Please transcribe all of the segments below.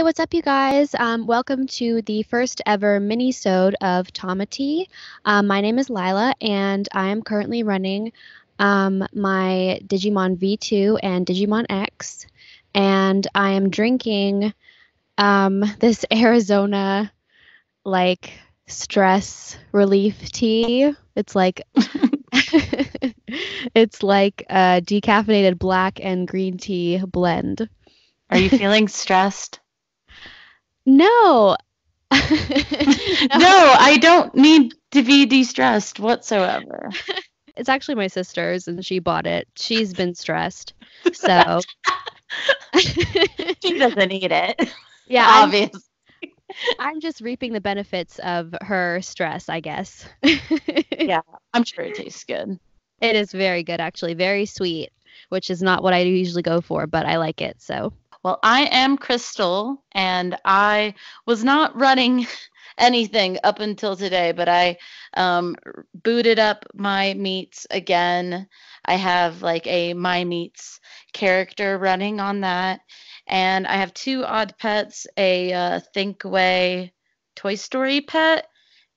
Hey, what's up, you guys? Um, welcome to the first ever mini-sode of Tama Tea. Um, my name is Laila, and I am currently running um, my Digimon V2 and Digimon X, and I am drinking um, this Arizona like stress relief tea. It's like it's like a decaffeinated black and green tea blend. Are you feeling stressed? No. no, I don't need to be de-stressed whatsoever. It's actually my sister's and she bought it. She's been stressed. So she doesn't need it. yeah, Obviously. I'm, I'm just reaping the benefits of her stress, I guess. yeah, I'm sure it tastes good. It is very good actually, very sweet, which is not what I usually go for, but I like it. So Well, I am Crystal, and I was not running anything up until today, but I um, booted up my meets again. I have like a my meets character running on that, and I have two odd pets: a uh, Thinkway Toy Story pet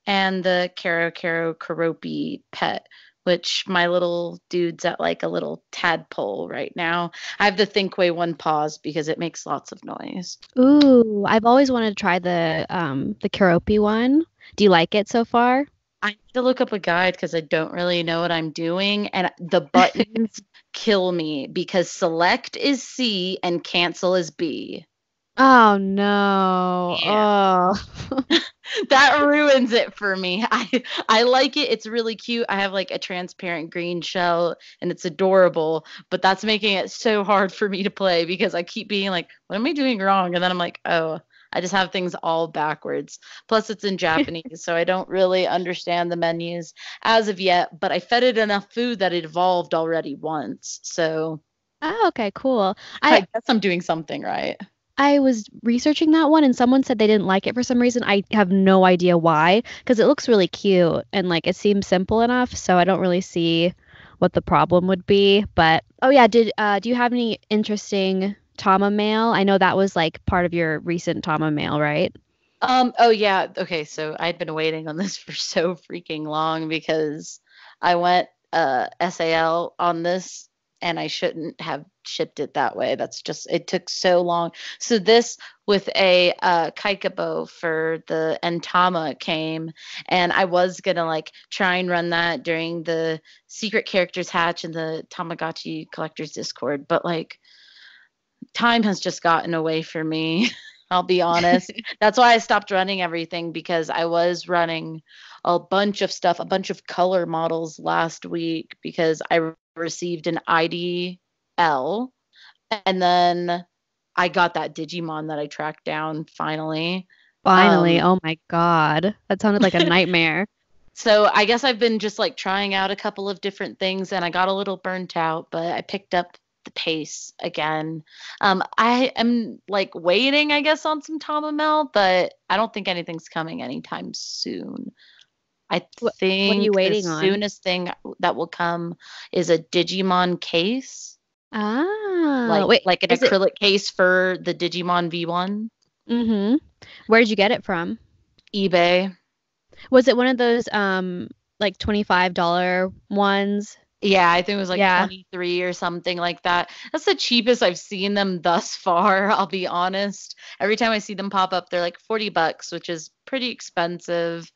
and the Caro Caro Karopi pet which my little dude's at like a little tadpole right now. I have the Thinkway one pause because it makes lots of noise. Ooh, I've always wanted to try the um the Karopi one. Do you like it so far? I need to look up a guide because I don't really know what I'm doing, and the buttons kill me because select is C and cancel is B. Oh no. Yeah. Oh. that ruins it for me. I I like it. It's really cute. I have like a transparent green shell and it's adorable, but that's making it so hard for me to play because I keep being like, what am I doing wrong? And then I'm like, oh, I just have things all backwards. Plus it's in Japanese, so I don't really understand the menus as of yet, but I fed it enough food that it evolved already once. So oh, okay, cool. I, I guess I'm doing something right. I was researching that one and someone said they didn't like it for some reason. I have no idea why because it looks really cute and like it seems simple enough, so I don't really see what the problem would be. But oh yeah, did uh do you have any interesting Tama mail? I know that was like part of your recent Tama mail, right? Um, oh yeah, okay, so I'd been waiting on this for so freaking long because I went uh SAL on this and I shouldn't have shipped it that way. That's just it took so long. So this with a uh Kaikabo for the Entama came and I was gonna like try and run that during the secret characters hatch and the Tamagotchi collectors Discord, but like time has just gotten away from me. I'll be honest. That's why I stopped running everything because I was running a bunch of stuff, a bunch of color models last week because I received an IDL and then I got that Digimon that I tracked down finally. Finally. Um, oh my god. That sounded like a nightmare. So I guess I've been just like trying out a couple of different things and I got a little burnt out, but I picked up the pace again. Um, I am like waiting, I guess, on some Tama mail, but I don't think anything's coming anytime soon. I What- think you waiting the on? soonest thing that will come is a Digimon case, ah. like wait. like an is it- acrylic case for the Digimon V1. Mhm. Where did you get it from? eBay. Was it one of those um like $25 ones? Yeah, I think it was like Yeah. 23 or something like that. That's the cheapest I've seen them thus far, I'll be honest. Every time I see them pop up, they're like 40 bucks, which is pretty expensive.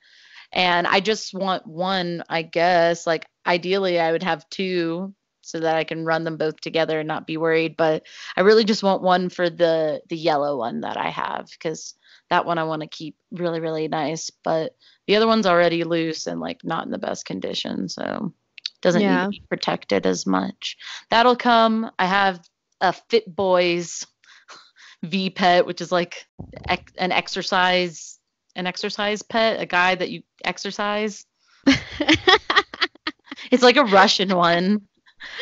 And I just want one, I guess. Like ideally I would have two so that I can run them both together and not be worried, but I really just want one for the the yellow one that I have cuz that one I want to keep really really nice, but the other one's already loose and like not in the best condition, so doesn't Yeah. need to be protected as much. That'll come. I have a Fit Boys V pet, which is like an exercise an exercise pet, a guy that you exercise. It's like a Russian one.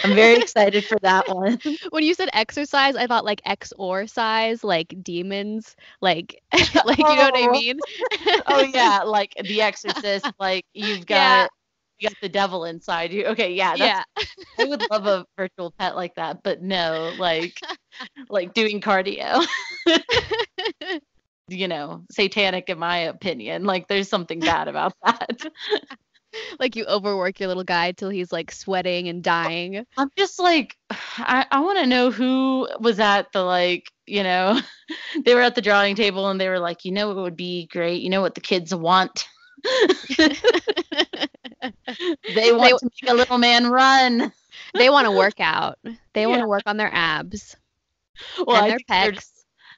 I'm very excited for that one. when you said exercise, I thought like X or size, like demons, like like you know what I Oh. mean? oh yeah, like The Exorcist. Like you've Yeah. got you got the devil inside you. Okay, yeah, yeah. I would love a virtual pet like that, but no, like like doing cardio. You know, satanic in my opinion. Like there's something bad about that. like you overwork your little guy till he's like sweating and dying. I'm just like I, I want to know who was at the like, you know, they were at the drawing table and they were like, you know it would be great. You know what the kids want? they want they, to make a little man run. They want to work out. They want to work on their abs. Well, and their pecs.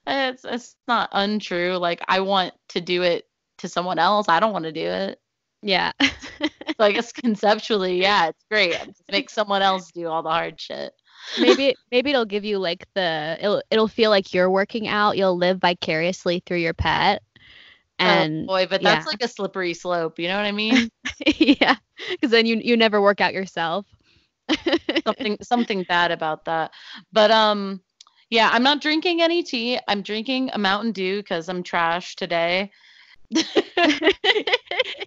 It's it's not untrue. Like I want to do it to someone else. I don't want to do it. Yeah. so I guess conceptually, yeah, it's great. Just make someone else do all the hard shit. maybe maybe it'll give you like the it'll it'll feel like you're working out. You'll live vicariously through your pet. Oh, and oh boy, but yeah. that's like a slippery slope. You know what I mean? yeah, because then you you never work out yourself. something something bad about that. But um, yeah, I'm not drinking any tea. I'm drinking a Mountain Dew because I'm trash today.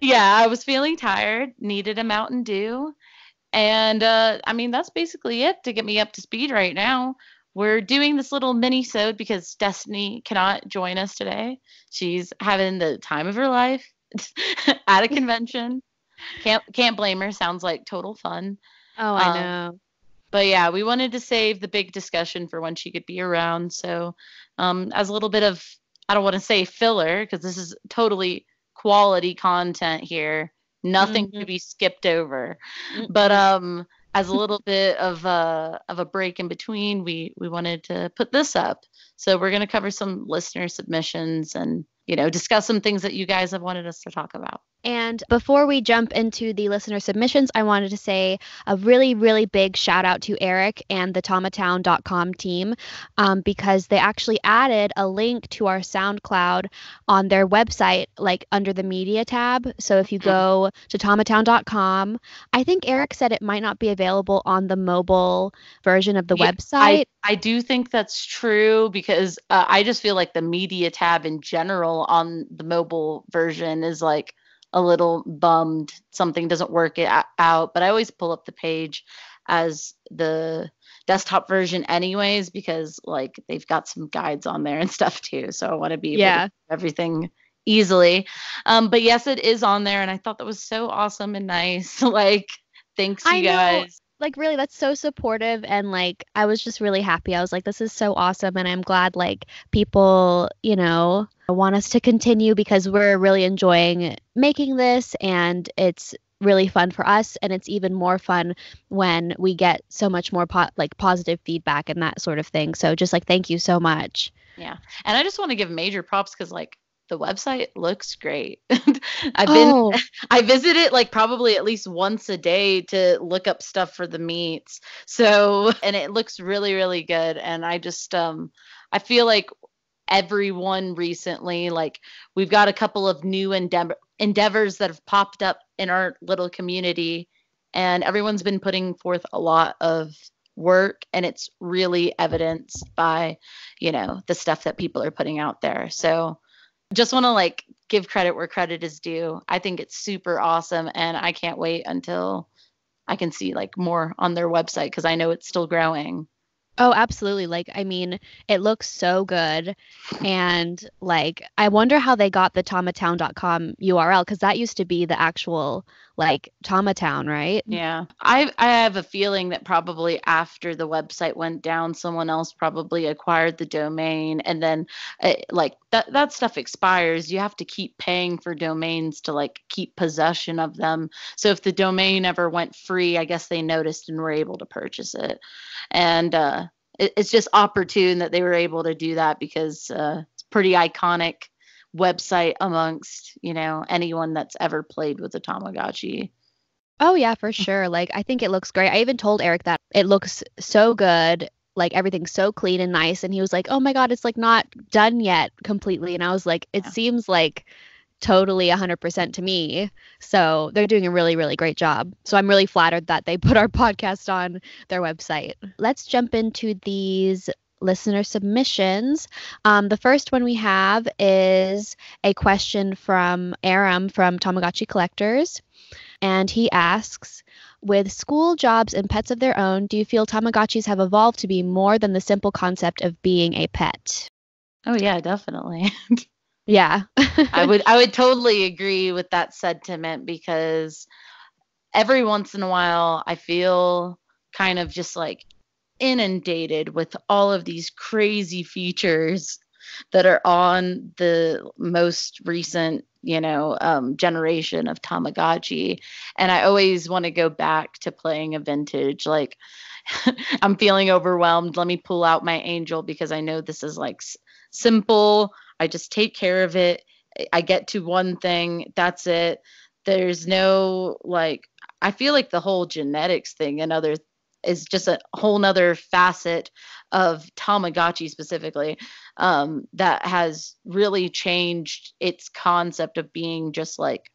yeah, I was feeling tired, needed a Mountain Dew. And uh, I mean, that's basically it to get me up to speed right now. We're doing this little mini sode because Destiny cannot join us today. She's having the time of her life at a convention. Can't can't blame her. Sounds like total fun. Oh, I um, know. But yeah, we wanted to save the big discussion for when she could be around. So, um, as a little bit of I don't want to say filler because this is totally quality content here. Nothing mm-hmm. to be skipped over. Mm-hmm. But um as a little bit of a of a break in between, we we wanted to put this up. So we're going to cover some listener submissions and you know discuss some things that you guys have wanted us to talk about. And before we jump into the listener submissions, I wanted to say a really, really big shout out to Eric and the Tamatown.com team um, because they actually added a link to our SoundCloud on their website, like under the media tab. So if you hmm. go to Tamatown.com, I think Eric said it might not be available on the mobile version of the yeah, website. I, I do think that's true because uh, I just feel like the media tab in general on the mobile version is like, a little bummed. Something doesn't work it out but i always pull up the page as the desktop version anyways because like they've got some guides on there and stuff too so i want to be yeah everything easily. Um but yes it is on there and i thought that was so awesome and nice. Like thanks you guys like really that's so supportive and like I was just really happy. I was like this is so awesome and I'm glad like people, you know, want us to continue because we're really enjoying making this and it's really fun for us and it's even more fun when we get so much more po- like positive feedback and that sort of thing. So just like thank you so much. Yeah. And I just want to give major props cuz like the website looks great. I've been oh. I visit it like probably at least once a day to look up stuff for the meets. So and it looks really really good and I just um I feel like everyone recently like we've got a couple of new endeavor endeavors that have popped up in our little community and everyone's been putting forth a lot of work and it's really evidenced by you know the stuff that people are putting out there so just want to like give credit where credit is due. I think it's super awesome and I can't wait until I can see like more on their website because I know it's still growing. Oh, absolutely. Like, I mean, it looks so good. And like, I wonder how they got the tamatown.com URL because that used to be the actual like Tamatown, right? Yeah. I I have a feeling that probably after the website went down, someone else probably acquired the domain and then uh, like that that stuff expires. You have to keep paying for domains to like keep possession of them. So if the domain ever went free, I guess they noticed and were able to purchase it. And uh it, it's just opportune that they were able to do that because uh, it's pretty iconic website amongst you know anyone that's ever played with a Tamagotchi. Oh yeah, for sure. Like I think it looks great. I even told Eric that it looks so good, like everything's so clean and nice and he was like, "Oh my god, it's like not done yet completely." And I was like, "It yeah. seems like totally 100% to me." So, they're doing a really really great job. So, I'm really flattered that they put our podcast on their website. Let's jump into these listener submissions. Um, the first one we have is a question from Aram from Tamagotchi Collectors. And he asks, with school, jobs, and pets of their own, do you feel Tamagotchis have evolved to be more than the simple concept of being a pet? Oh yeah, definitely. Yeah. I would I would totally agree with that sentiment because every once in a while I feel kind of just like inundated with all of these crazy features that are on the most recent you know um, generation of tamagotchi and i always want to go back to playing a vintage like i'm feeling overwhelmed let me pull out my angel because i know this is like s- simple i just take care of it i get to one thing that's it there's no like i feel like the whole genetics thing and other is just a whole nother facet of Tamagotchi specifically um, that has really changed its concept of being just like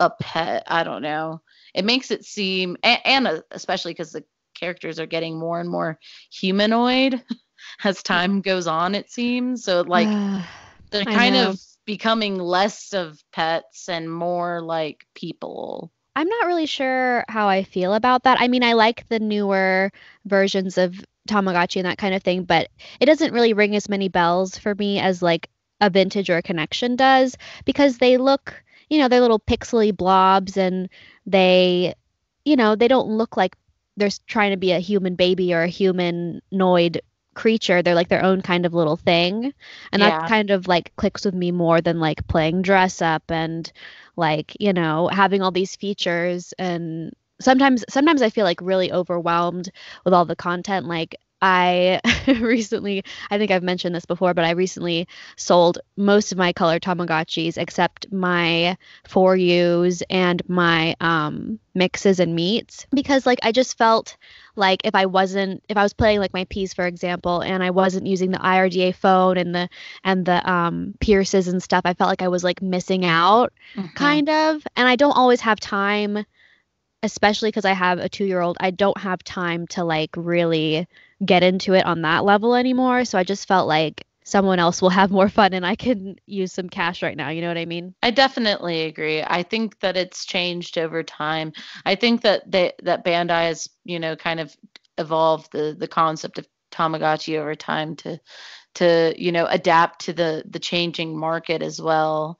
a pet. I don't know. It makes it seem, and, and especially because the characters are getting more and more humanoid as time goes on, it seems. So, like, they're I kind know. of becoming less of pets and more like people. I'm not really sure how I feel about that. I mean, I like the newer versions of Tamagotchi and that kind of thing, but it doesn't really ring as many bells for me as like a vintage or a connection does because they look, you know, they're little pixely blobs and they, you know, they don't look like they're trying to be a human baby or a humanoid creature. They're like their own kind of little thing. And Yeah. that kind of like clicks with me more than like playing dress up and like, you know, having all these features and sometimes sometimes I feel like really overwhelmed with all the content like I recently, I think I've mentioned this before, but I recently sold most of my color Tamagotchis except my for yous and my um, mixes and Meets because like I just felt like if I wasn't if I was playing like my P's for example and I wasn't using the IRDA phone and the and the um pierces and stuff I felt like I was like missing out Mhm. kind of and I don't always have time especially because I have a 2-year-old I don't have time to like really get into it on that level anymore so I just felt like someone else will have more fun and I can use some cash right now you know what I mean I definitely agree. I think that it's changed over time. I think that they, that Bandai has, you know, kind of evolved the the concept of Tamagotchi over time to to, you know, adapt to the the changing market as well.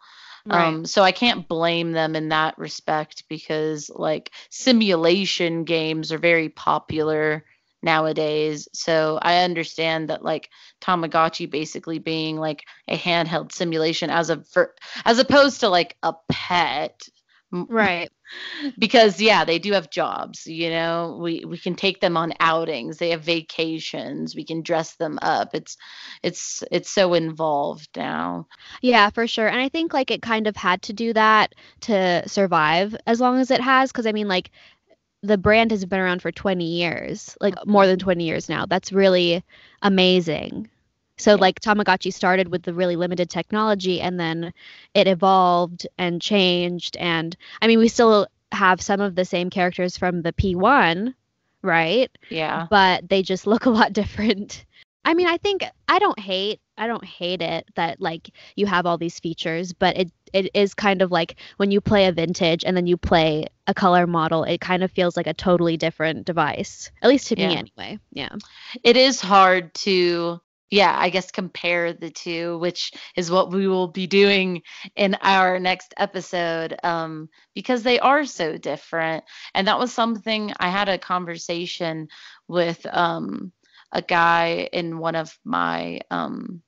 Um, so I can't blame them in that respect because like simulation games are very popular nowadays. So I understand that like Tamagotchi basically being like a handheld simulation as a ver- as opposed to like a pet. Right. because yeah they do have jobs you know? We we can take them on outings. They have vacations. We can dress them up. It's it's it's so involved now. Yeah, for sure. And I think like it kind of had to do that to survive as long as it has. Because I mean, like the brand has been around for 20 years, like mm-hmm. more than 20 years now. That's really amazing. So like Tamagotchi started with the really limited technology and then it evolved and changed. And I mean, we still have some of the same characters from the P1, right? yeah but they just look a lot different. I mean, I think I don't hate I don't hate it that like you have all these features, but it it is kind of like when you play a vintage and then you play a color model, it kind of feels like a totally different device. At least to me anyway. Yeah. it is hard to yeah i guess compare the two which is what we will be doing in our next episode um, because they are so different and that was something i had a conversation with um, a guy in one of my um,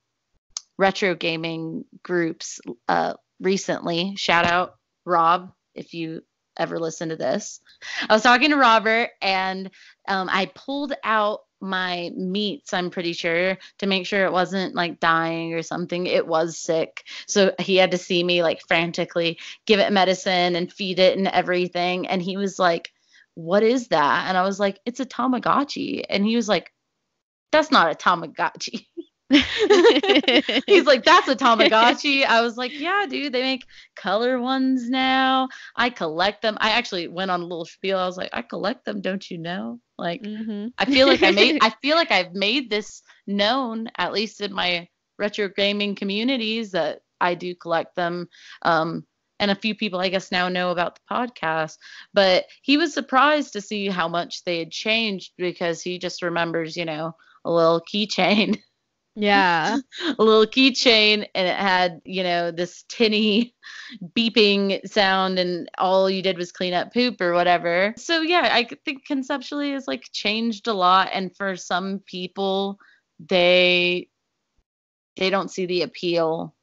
retro gaming groups uh, recently shout out rob if you ever listen to this i was talking to robert and um, I pulled out my Meets, I'm pretty sure, to make sure it wasn't like dying or something. It was sick. So he had to see me like frantically give it medicine and feed it and everything. And he was like, What is that? And I was like, It's a Tamagotchi. And he was like, That's not a Tamagotchi. He's like, That's a Tamagotchi. I was like, Yeah, dude, they make color ones now. I collect them. I actually went on a little spiel. I was like, I collect them, don't you know? Like, hmm I feel like I made I feel like I've made this known at least in my retro gaming communities that I do collect them. Um and a few people I guess now know about the podcast. But he was surprised to see how much they had changed because he just remembers, you know, a little keychain. Yeah. a little keychain and it had, you know, this tinny beeping sound and all you did was clean up poop or whatever. So yeah, I think conceptually is like changed a lot and for some people they they don't see the appeal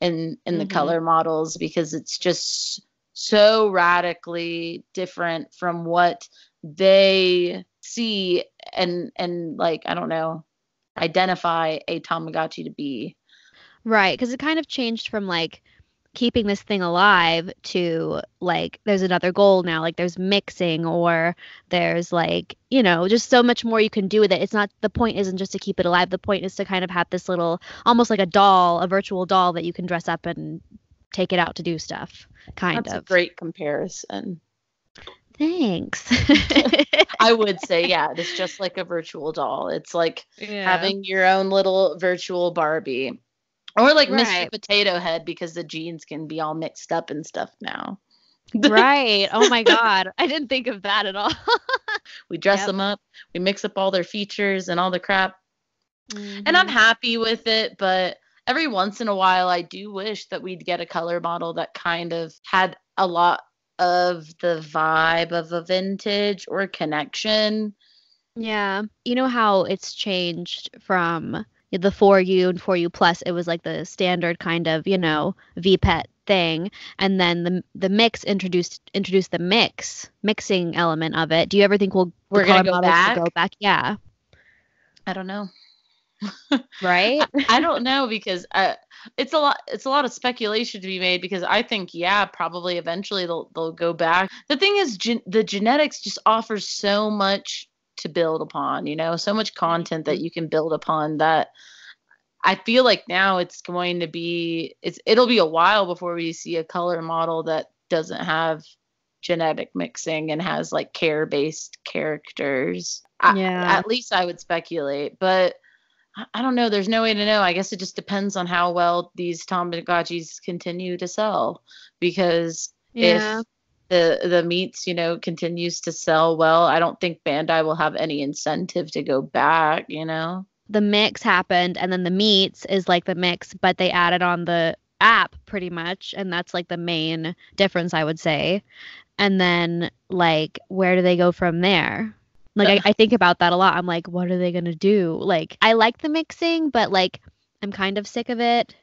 in in the mm-hmm. color models because it's just so radically different from what they see and and like I don't know identify a Tamagotchi to be. Right, because it kind of changed from like keeping this thing alive to like there's another goal now like there's mixing or there's like you know just so much more you can do with it. It's not the point isn't just to keep it alive the point is to kind of have this little almost like a doll a virtual doll that you can dress up and take it out to do stuff kind That's of. a great comparison Thanks. I would say, yeah, it's just like a virtual doll. It's like yeah. having your own little virtual Barbie. Or like right. Mr. Potato Head because the genes can be all mixed up and stuff now. right. Oh my God. I didn't think of that at all. we dress yep. them up, we mix up all their features and all the crap. Mm-hmm. And I'm mm-hmm. happy with it, but every once in a while, I do wish that we'd get a color model that kind of had a lot of the vibe of a vintage or connection. Yeah. You know how it's changed from the 4U and 4U plus it was like the standard kind of, you know, VPET thing and then the the mix introduced introduced the mix mixing element of it. Do you ever think we'll we're going to go back? go back? Yeah. I don't know. right? I, I, don't know because uh, it's a lot it's a lot of speculation to be made because I think yeah, probably eventually they'll they'll go back. The thing is gen- the genetics just offers so much to build upon, you know, so much content that mm-hmm. you can build upon that I feel like now it's going to be it's it'll be a while before we see a color model that doesn't have genetic mixing and has like care based characters. Yeah. I, at least I would speculate, but I don't know. There's no way to know. I guess it just depends on how well these Tamagotchis continue to sell. Because yeah. if the the Meets, you know, continues to sell well, I don't think Bandai will have any incentive to go back. You know, the mix happened, and then the Meets is like the mix, but they added on the app pretty much, and that's like the main difference, I would say. And then like, where do they go from there? Like I, I think about that a lot. I'm like, what are they gonna do? Like I like the mixing, but like I'm kind of sick of it.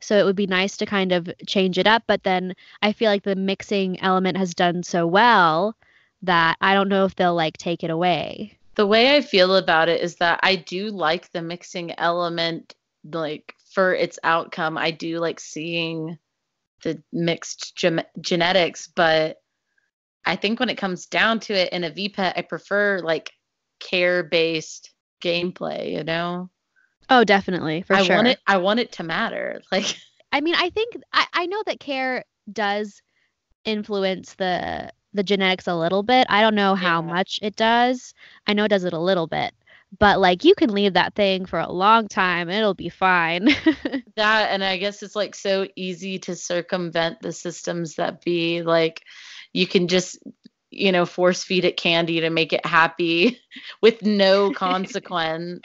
So it would be nice to kind of change it up. But then I feel like the mixing element has done so well that I don't know if they'll like take it away. The way I feel about it is that I do like the mixing element, like for its outcome. I do like seeing the mixed ge- genetics, but I think when it comes down to it in a VPET, I prefer like care based gameplay, you know? Oh, definitely. For I sure. Want it, I want it to matter. Like, I mean, I think, I, I know that care does influence the the genetics a little bit. I don't know how yeah. much it does. I know it does it a little bit. But like you can leave that thing for a long time, it'll be fine. that and I guess it's like so easy to circumvent the systems that be like you can just you know force feed it candy to make it happy with no consequence.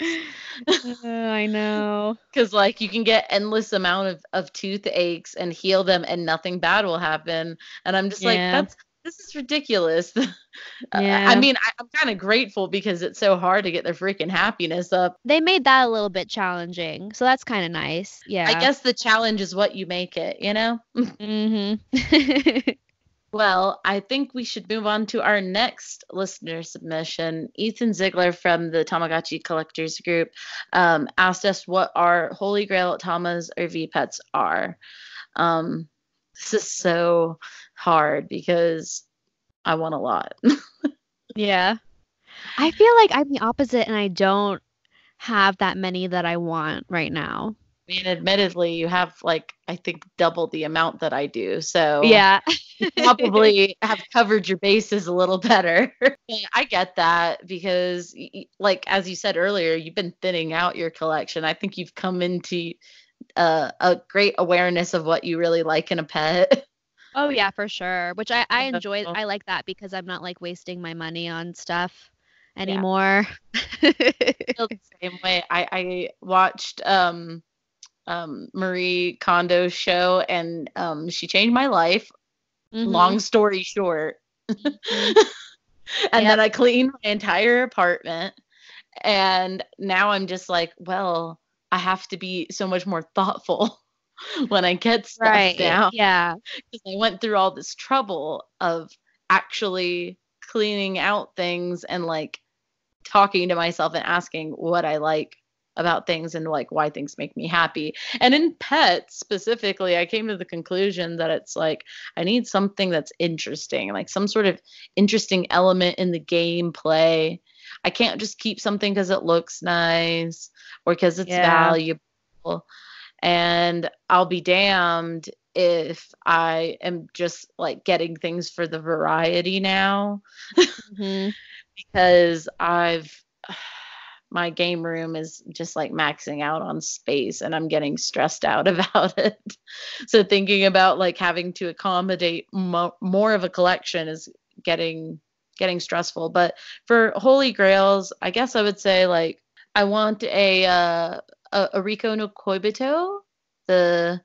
Uh, i know. Because like you can get endless amount of, of toothaches and heal them and nothing bad will happen. And i'm just yeah. like that's this is ridiculous. Yeah. i mean I, i'm kind of grateful because it's so hard to get their freaking happiness up. They made that a little bit challenging so that's kind of nice yeah. i guess the challenge is what you make it you know? Mm-hmm Well, I think we should move on to our next listener submission. Ethan Ziegler from the Tamagotchi Collectors Group um, asked us what our Holy Grail Tamas or V pets are. Um, this is so hard because I want a lot. yeah. I feel like I'm the opposite and I don't have that many that I want right now. I mean, admittedly, you have like I think double the amount that I do. So yeah, probably have covered your bases a little better. I get that because, like as you said earlier, you've been thinning out your collection. I think you've come into uh, a great awareness of what you really like in a pet. Oh yeah, for sure. Which I I enjoy. I like that because I'm not like wasting my money on stuff Yeah. anymore. feel the same way. I, I watched um, um, Marie Kondo's show and um, she changed my life. Mhm. Long story short. and then I cleaned my entire apartment. And now I'm just like, well, I have to be so much more thoughtful when I get stuff Right. down Yeah. because I went through all this trouble of actually cleaning out things and like talking to myself and asking what I like about things and like why things make me happy. And in pets specifically, I came to the conclusion that it's like I need something that's interesting, like some sort of interesting element in the gameplay. I can't just keep something because it looks nice or because it's Yeah. valuable. And I'll be damned if I am just like getting things for the variety now Mhm. because I've my game room is just like maxing out on space and I'm getting stressed out about it. So thinking about like having to accommodate mo- more of a collection is getting getting stressful. But for holy grails, I guess I would say like I want a uh, a, a Rico no Koibito, the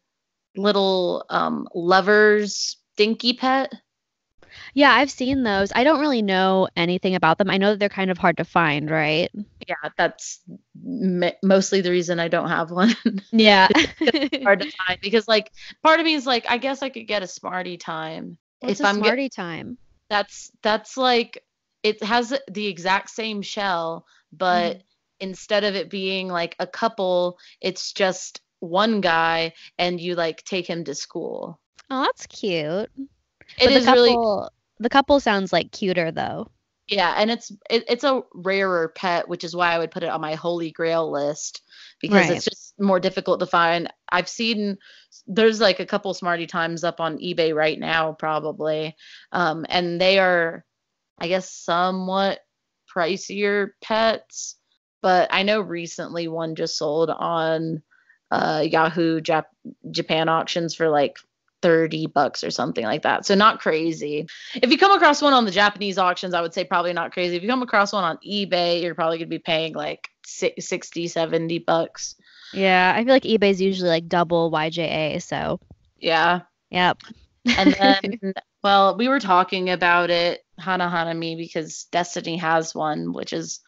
little um lovers dinky pet. Yeah, I've seen those. I don't really know anything about them. I know that they're kind of hard to find, right? Yeah, that's m- mostly the reason I don't have one. Yeah. hard to find because like part of me is like I guess I could get a Smarty time What's if a I'm get- smarty time? that's that's like it has the exact same shell but Mm-hmm. instead of it being like a couple it's just one guy and you like take him to school. Oh, that's cute. It is the really the couple sounds like cuter though. Yeah, and it's it, it's a rarer pet, which is why I would put it on my holy grail list because Right. it's just more difficult to find. I've seen there's like a couple smarty times up on eBay right now probably. Um and they are I guess somewhat pricier pets, but I know recently one just sold on uh Yahoo Jap- Japan auctions for like 30 bucks or something like that. So not crazy. If you come across one on the Japanese auctions, I would say probably not crazy. If you come across one on eBay, you're probably going to be paying like si- 60, 70 bucks. Yeah, I feel like eBay's usually like double YJA, so Yeah. yep. And then, well, we were talking about it, Hana Hana Me, because Destiny has one, which is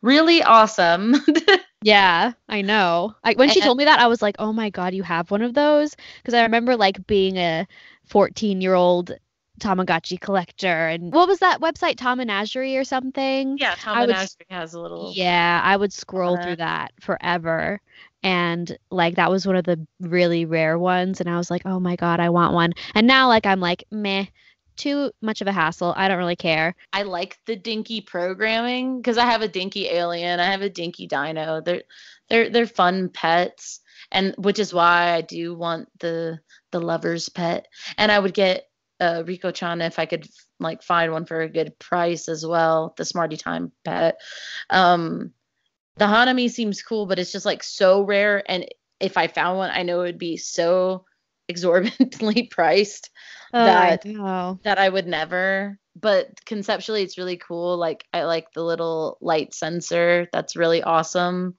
really awesome. Yeah, I know. I, when she And- told me that, I was like, "Oh my God, you have one of those?" Because I remember like being a 14-year-old Tamagotchi collector, and what was that website, Tom Menagerie or something? yeah, would has a little. Yeah, I would scroll Uh, through that forever. And like that was one of the really rare ones. And I was like, oh my God, I want one. And now like I'm like, meh, too much of a hassle. I don't really care. I like the dinky programming because I have a dinky alien, I have a dinky dino. They're they're they're fun pets, and which is why I do want the the lover's pet. And I would get uh, Rico Chan if I could like find one for a good price as well. The Smarty Time pet. Um, the Hanami seems cool, but it's just like so rare. And if I found one, I know it would be so exorbitantly priced that know. that I would never. But conceptually, it's really cool. Like I like the little light sensor. That's really awesome.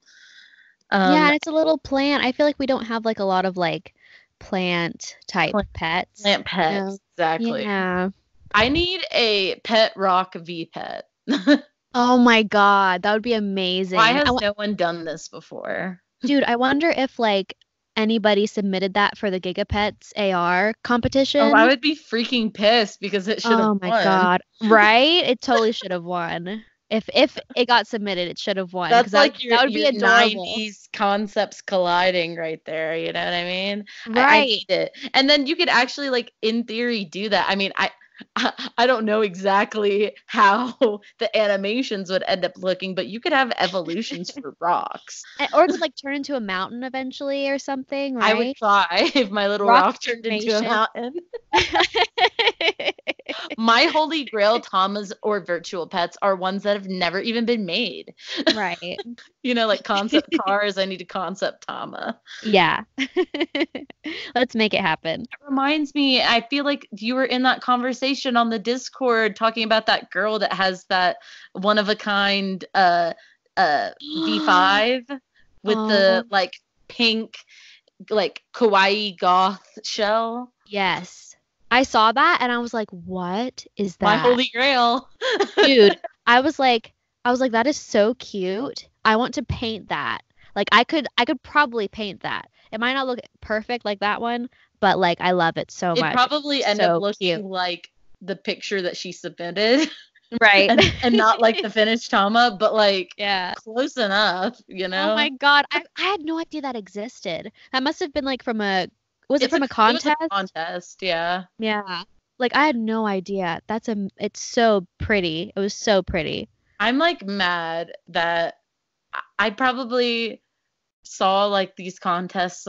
Um, yeah, it's a little plant. I feel like we don't have like a lot of like plant type Plant- pets. plant pets. Exactly. Yeah. I need a pet rock V pet. Oh my God, that would be amazing. Why has no one done this before? Dude, I wonder if like anybody submitted that for the Gigapets AR competition. Oh, I would be freaking pissed because it should have Oh my god. Right? It totally should have won. If if it got submitted, it should have won. That's that, like would- your, that would be adorable. 90s concepts colliding right there. You know what I mean? I- I, Right. need it. And then you could actually, like, in theory, do that. I mean, I, I, I don't know exactly how the animations would end up looking, but you could have evolutions for rocks. Or it could like turn into a mountain eventually or something, I would right? try if my little Rock rock turned into a mountain. My holy grail Tamas or virtual pets are ones that have never even been made. right. You know, like concept cars. I need a concept Tama. Yeah. Let's make it happen. It reminds me, I feel like you were in that conversation on the Discord talking about that girl that has that one of a kind uh uh V5 with the Oh. like pink like kawaii goth shell. Yes. I saw that and I was like, what is that? My holy grail. Dude, I was like I was like that is so cute. I want to paint that. Like I could I could probably paint that. It might not look perfect like that one, but like I love it so it much. probably end So up looking cute. like the picture that she submitted right. and, and not like the finished Tama, but like yeah. close enough, you know? Oh my god. I, I had no idea that existed. That must have been like from a was it from a, it was contest? contest, yeah. yeah. Like I had no idea. That's a it's so pretty. It was so pretty. I'm like mad that I probably saw like these contests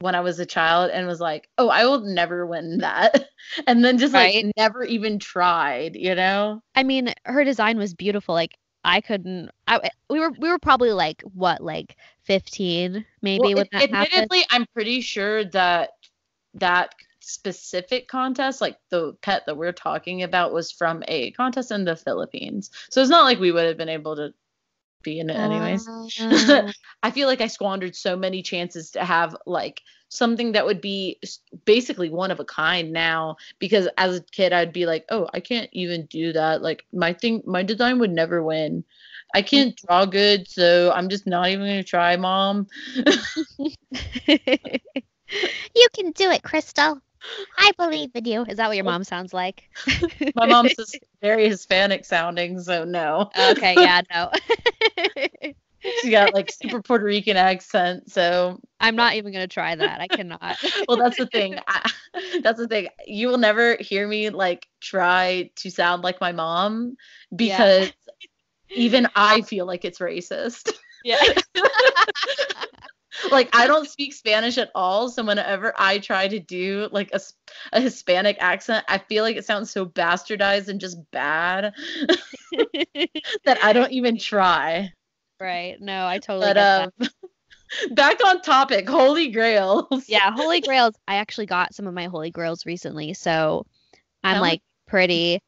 when I was a child and was like, oh, I will never win that. And then just like never even tried, you know? I mean, her design was beautiful. Like I couldn't. I we were we were probably like what like fifteen maybe Well, when that happened. admittedly, I'm pretty sure that that specific contest, like the pet that we're talking about, was from a contest in the Philippines. So it's not like we would have been able to be in it anyways. Oh. I feel like I squandered so many chances to have like something that would be basically one of a kind now because as a kid I'd be like, "Oh, I can't even do that. Like my thing my design would never win. I mm. can't draw good, so I'm just not even going to try, mom." you can do it, Crystal. I believe in you. Is that what your mom sounds like? My mom's just very Hispanic sounding, so no. okay, yeah, no. She got like super Puerto Rican accent, so I'm not even gonna try that. I cannot. well that's the thing I, that's the thing you will never hear me like try to sound like my mom because even i feel like it's racist yeah. like i don't speak spanish at all so whenever i try to do like a, a hispanic accent i feel like it sounds so bastardized and just bad that i don't even try right. No, I totally but get that. um back on topic holy grails Yeah, holy grails. I actually got some of my holy grails recently, so I'm like pretty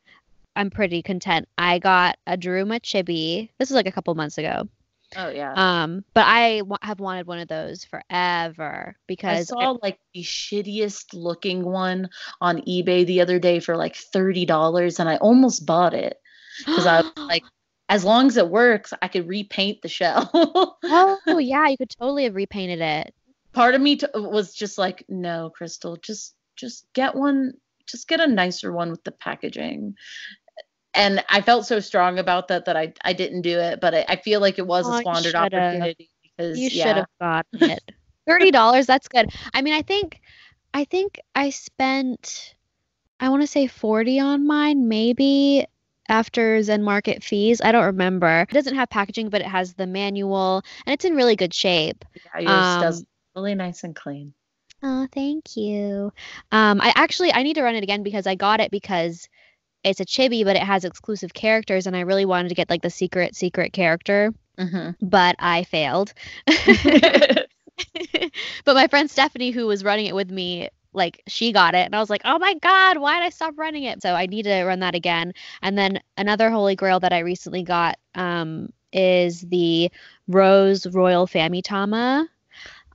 I'm pretty content. I got a Daruma Chibi. This was like a couple months ago. oh yeah Um, but I have wanted one of those forever because I saw like the shittiest looking one on eBay the other day for like thirty dollars, and I almost bought it because I was like, as long as it works, I could repaint the shell. oh yeah, you could totally have repainted it. Part of me t- was just like, no, Crystal, just just get one, just get a nicer one with the packaging. And I felt so strong about that that I I didn't do it, but I, I feel like it was Oh, a squandered opportunity because You should have gotten it. Thirty dollars, that's good. I mean, I think, I think I spent, I want to say forty on mine, maybe after Zen Market fees. I don't remember. It doesn't have packaging, but it has the manual, and it's in really good shape. yeah yours does Um, really nice and clean. Oh, thank you. Um, I actually I need to run it again because I got it because it's a chibi, but it has exclusive characters, and I really wanted to get like the secret secret character, hmm but I failed. but my friend Stephanie, who was running it with me, like she got it, and I was like, oh my god, why did I stop running it? So I need to run that again. And then another holy grail that I recently got um, is the Rose Royal Famitama.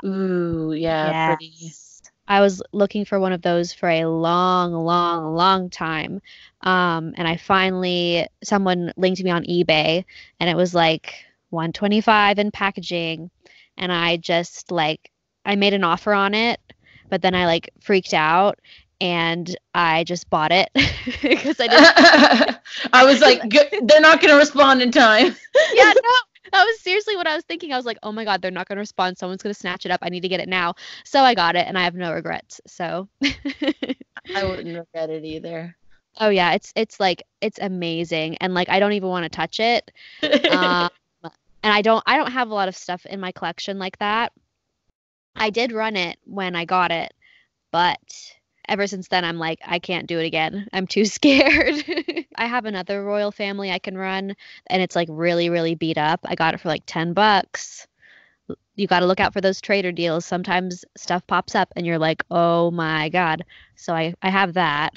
Ooh, yeah, pretty. Yes. I was looking for one of those for a long, long, long time. Um, and I finally, someone linked me on eBay and it was like 125 in packaging. And I just like, I made an offer on it, but then I like freaked out and I just bought it because I didn't. I was like, they're not going to respond in time. yeah, no. That was seriously what I was thinking. I was like, oh my God, they're not going to respond. Someone's going to snatch it up. I need to get it now. So I got it and I have no regrets. So. I wouldn't regret it either. Oh yeah, it's it's like it's amazing, and like I don't even want to touch it. Um, and I don't I don't have a lot of stuff in my collection like that. I did run it when I got it, but ever since then I'm like I can't do it again. I'm too scared. I have another royal family I can run and it's like really really beat up. I got it for like 10 bucks. You got to look out for those trader deals. Sometimes stuff pops up and you're like, "Oh my god." So I I have that.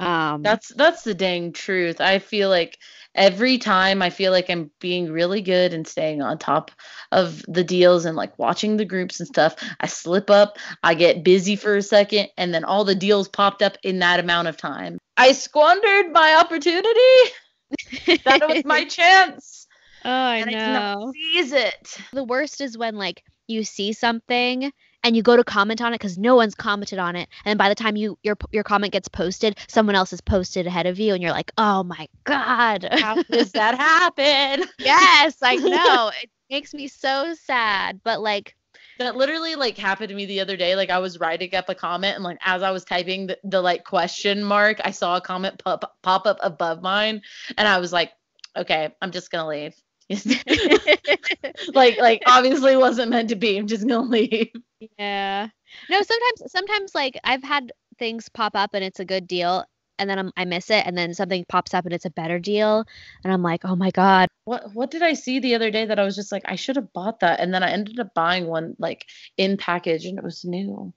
Um That's that's the dang truth. I feel like every time I feel like I'm being really good and staying on top of the deals and like watching the groups and stuff, I slip up, I get busy for a second, and then all the deals popped up in that amount of time. I squandered my opportunity. that was my chance. Oh, I and know. I seize it. The worst is when like you see something and you go to comment on it because no one's commented on it. And by the time you your your comment gets posted someone else has posted ahead of you and you're like oh my god. How does that happen? Yes i know. It makes me so sad but like that literally like happened to me the other day. Like i was writing up a comment and like as i was typing the, the like question mark i saw a comment pop, pop up above mine and i was like okay i'm just gonna leave. Like like obviously wasn't meant to be. I'm just gonna leave. Yeah. No, sometimes sometimes like I've had things pop up and it's a good deal and then I'm, i miss it and then something pops up and it's a better deal and I'm like, "Oh my god." What what did I see the other day that I was just like, I should have bought that and then I ended up buying one like in package and it was new.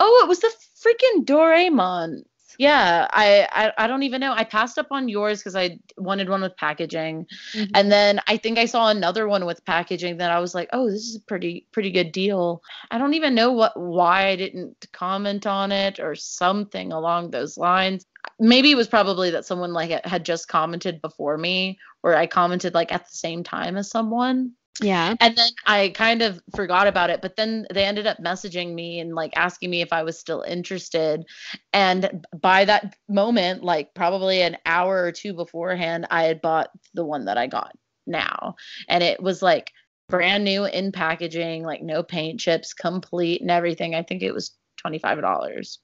Oh, it was the freaking Doraemon yeah, I, I I don't even know. I passed up on yours because I wanted one with packaging, mm-hmm. and then I think I saw another one with packaging that I was like, oh, this is a pretty pretty good deal. I don't even know what why I didn't comment on it or something along those lines. Maybe it was probably that someone like had just commented before me, or I commented like at the same time as someone. Yeah. And then I kind of forgot about it, but then they ended up messaging me and like asking me if I was still interested. And by that moment, like probably an hour or two beforehand, I had bought the one that I got now. And it was like brand new in packaging, like no paint chips, complete and everything. I think it was $25.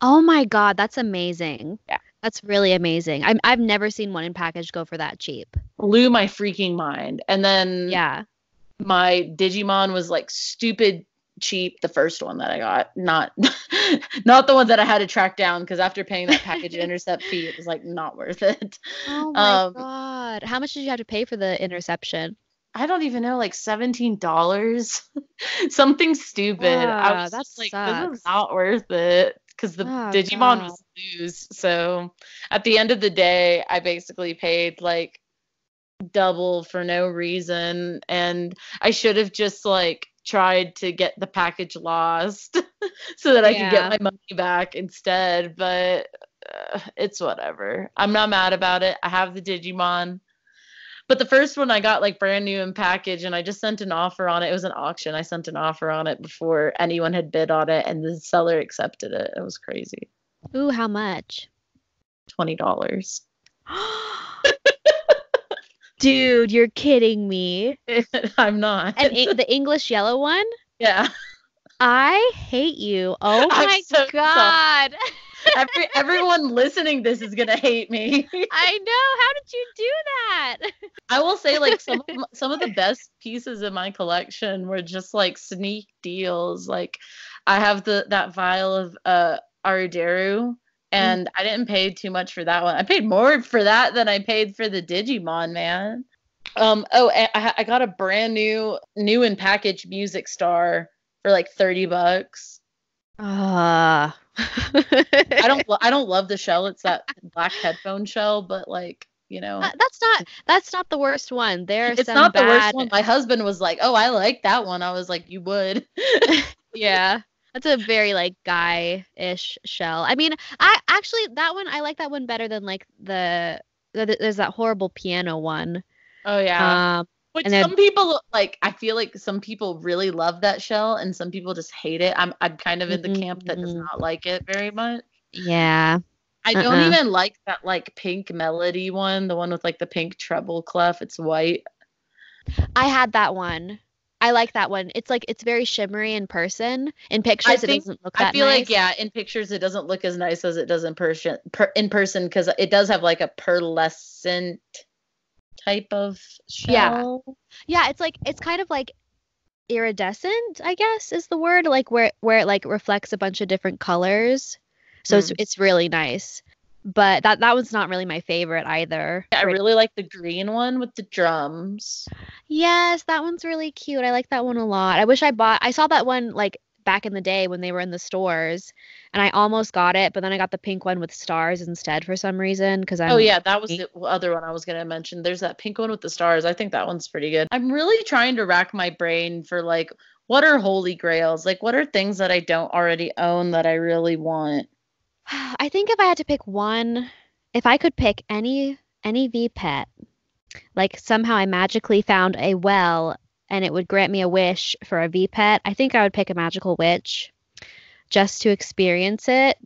Oh my God, that's amazing. Yeah. That's really amazing. I'm, I've never seen one in package go for that cheap. Blew my freaking mind. And then yeah, my Digimon was like stupid cheap. The first one that I got, not not the one that I had to track down because after paying that package intercept fee, it was like not worth it. Oh my um, god! How much did you have to pay for the interception? I don't even know, like seventeen dollars, something stupid. I was that like, sucks. this is not worth it because the oh, Digimon God. was loose. So at the end of the day, I basically paid like double for no reason. And I should have just like tried to get the package lost so that I yeah. could get my money back instead. But uh, it's whatever. I'm not mad about it. I have the Digimon. But the first one I got like brand new in package and I just sent an offer on it. It was an auction. I sent an offer on it before anyone had bid on it and the seller accepted it. It was crazy. Ooh, how much? Twenty dollars. Dude, you're kidding me. I'm not. And the English yellow one? Yeah. I hate you. Oh my so god. Every, everyone listening this is gonna hate me. I know. How did you do that? I will say, like some of, some of the best pieces in my collection were just like sneak deals. Like I have the that vial of uh Aruderu, and mm. I didn't pay too much for that one. I paid more for that than I paid for the Digimon, man. Um. Oh, I, I got a brand new, new and packaged Music Star for like thirty bucks. Ah. Uh. I don't I don't love the shell. It's that black headphone shell, but like you know uh, that's not that's not the worst one. There's it's not bad... the worst one. My husband was like, "Oh, I like that one." I was like, "You would." yeah. That's a very like guy-ish shell. I mean, I actually that one I like that one better than like the, the there's that horrible piano one. Oh yeah. Um, and some people like I feel like some people really love that shell and some people just hate it. I'm I'm kind of in the camp that does mm-hmm. not like it very much. Yeah. I uh-uh. don't even like that like pink melody one, the one with like the pink treble clef. It's white. I had that one. I like that one. It's like it's very shimmery in person. In pictures, think, it doesn't look that I feel nice. like yeah, in pictures it doesn't look as nice as it does in person. Per, in person because it does have like a pearlescent type of shell. Yeah. Yeah, it's like it's kind of like iridescent, I guess is the word, like where where it like reflects a bunch of different colors. So it's Mm. it's really nice. But that that one's not really my favorite either. I really like the green one with the drums. Yes, that one's really cute. I like that one a lot. I wish I bought I saw that one like back in the day when they were in the stores and I almost got it, but then I got the pink one with stars instead for some reason because oh, I'm oh yeah, that was the other one I was gonna mention. There's that pink one with the stars. I think that one's pretty good. I'm really trying to rack my brain for like what are holy grails? Like what are things that I don't already own that I really want? I think if I had to pick one, if I could pick any any V pet, like somehow I magically found a well and it would grant me a wish for a V pet, I think I would pick a magical witch just to experience it.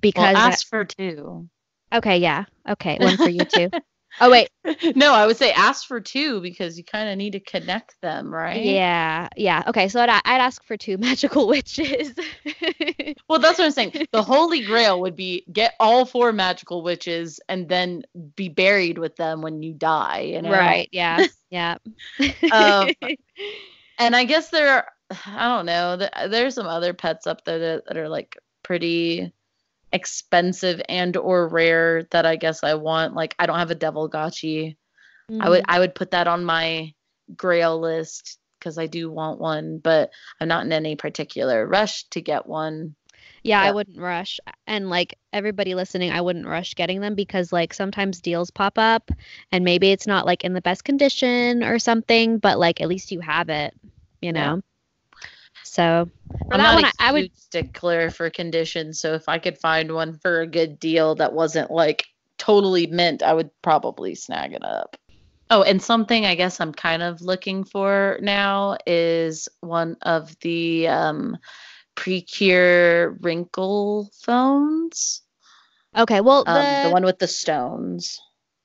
Because Well, I- ask for two. okay, yeah, okay, one for you too. Oh wait, no, I would say ask for two because you kind of need to connect them, right? yeah, yeah, okay. So I'd, I'd ask for two magical witches. Well, that's what I'm saying. The holy grail would be get all four magical witches and then be buried with them when you die. You know? Right? Yeah, yeah. Um, And I guess there are, I don't know, there's some other pets up there that, that are like pretty expensive and or rare that I guess I want. Like I don't have a devil gotchi. I would mm. I would put that on my grail list because I do want one, but I'm not in any particular rush to get one. Yeah, I wouldn't rush. And like everybody listening, I wouldn't rush getting them because like sometimes deals pop up and maybe it's not like in the best condition or something, but like at least you have it, you Yeah. know. So for I'm that not one, a I, I would huge stickler for conditions, so if I could find one for a good deal that wasn't like totally mint, I would probably snag it up. Oh, and something I guess I'm kind of looking for now is one of the um, Precure wrinkle phones, okay. Well, um, the, the one with the stones.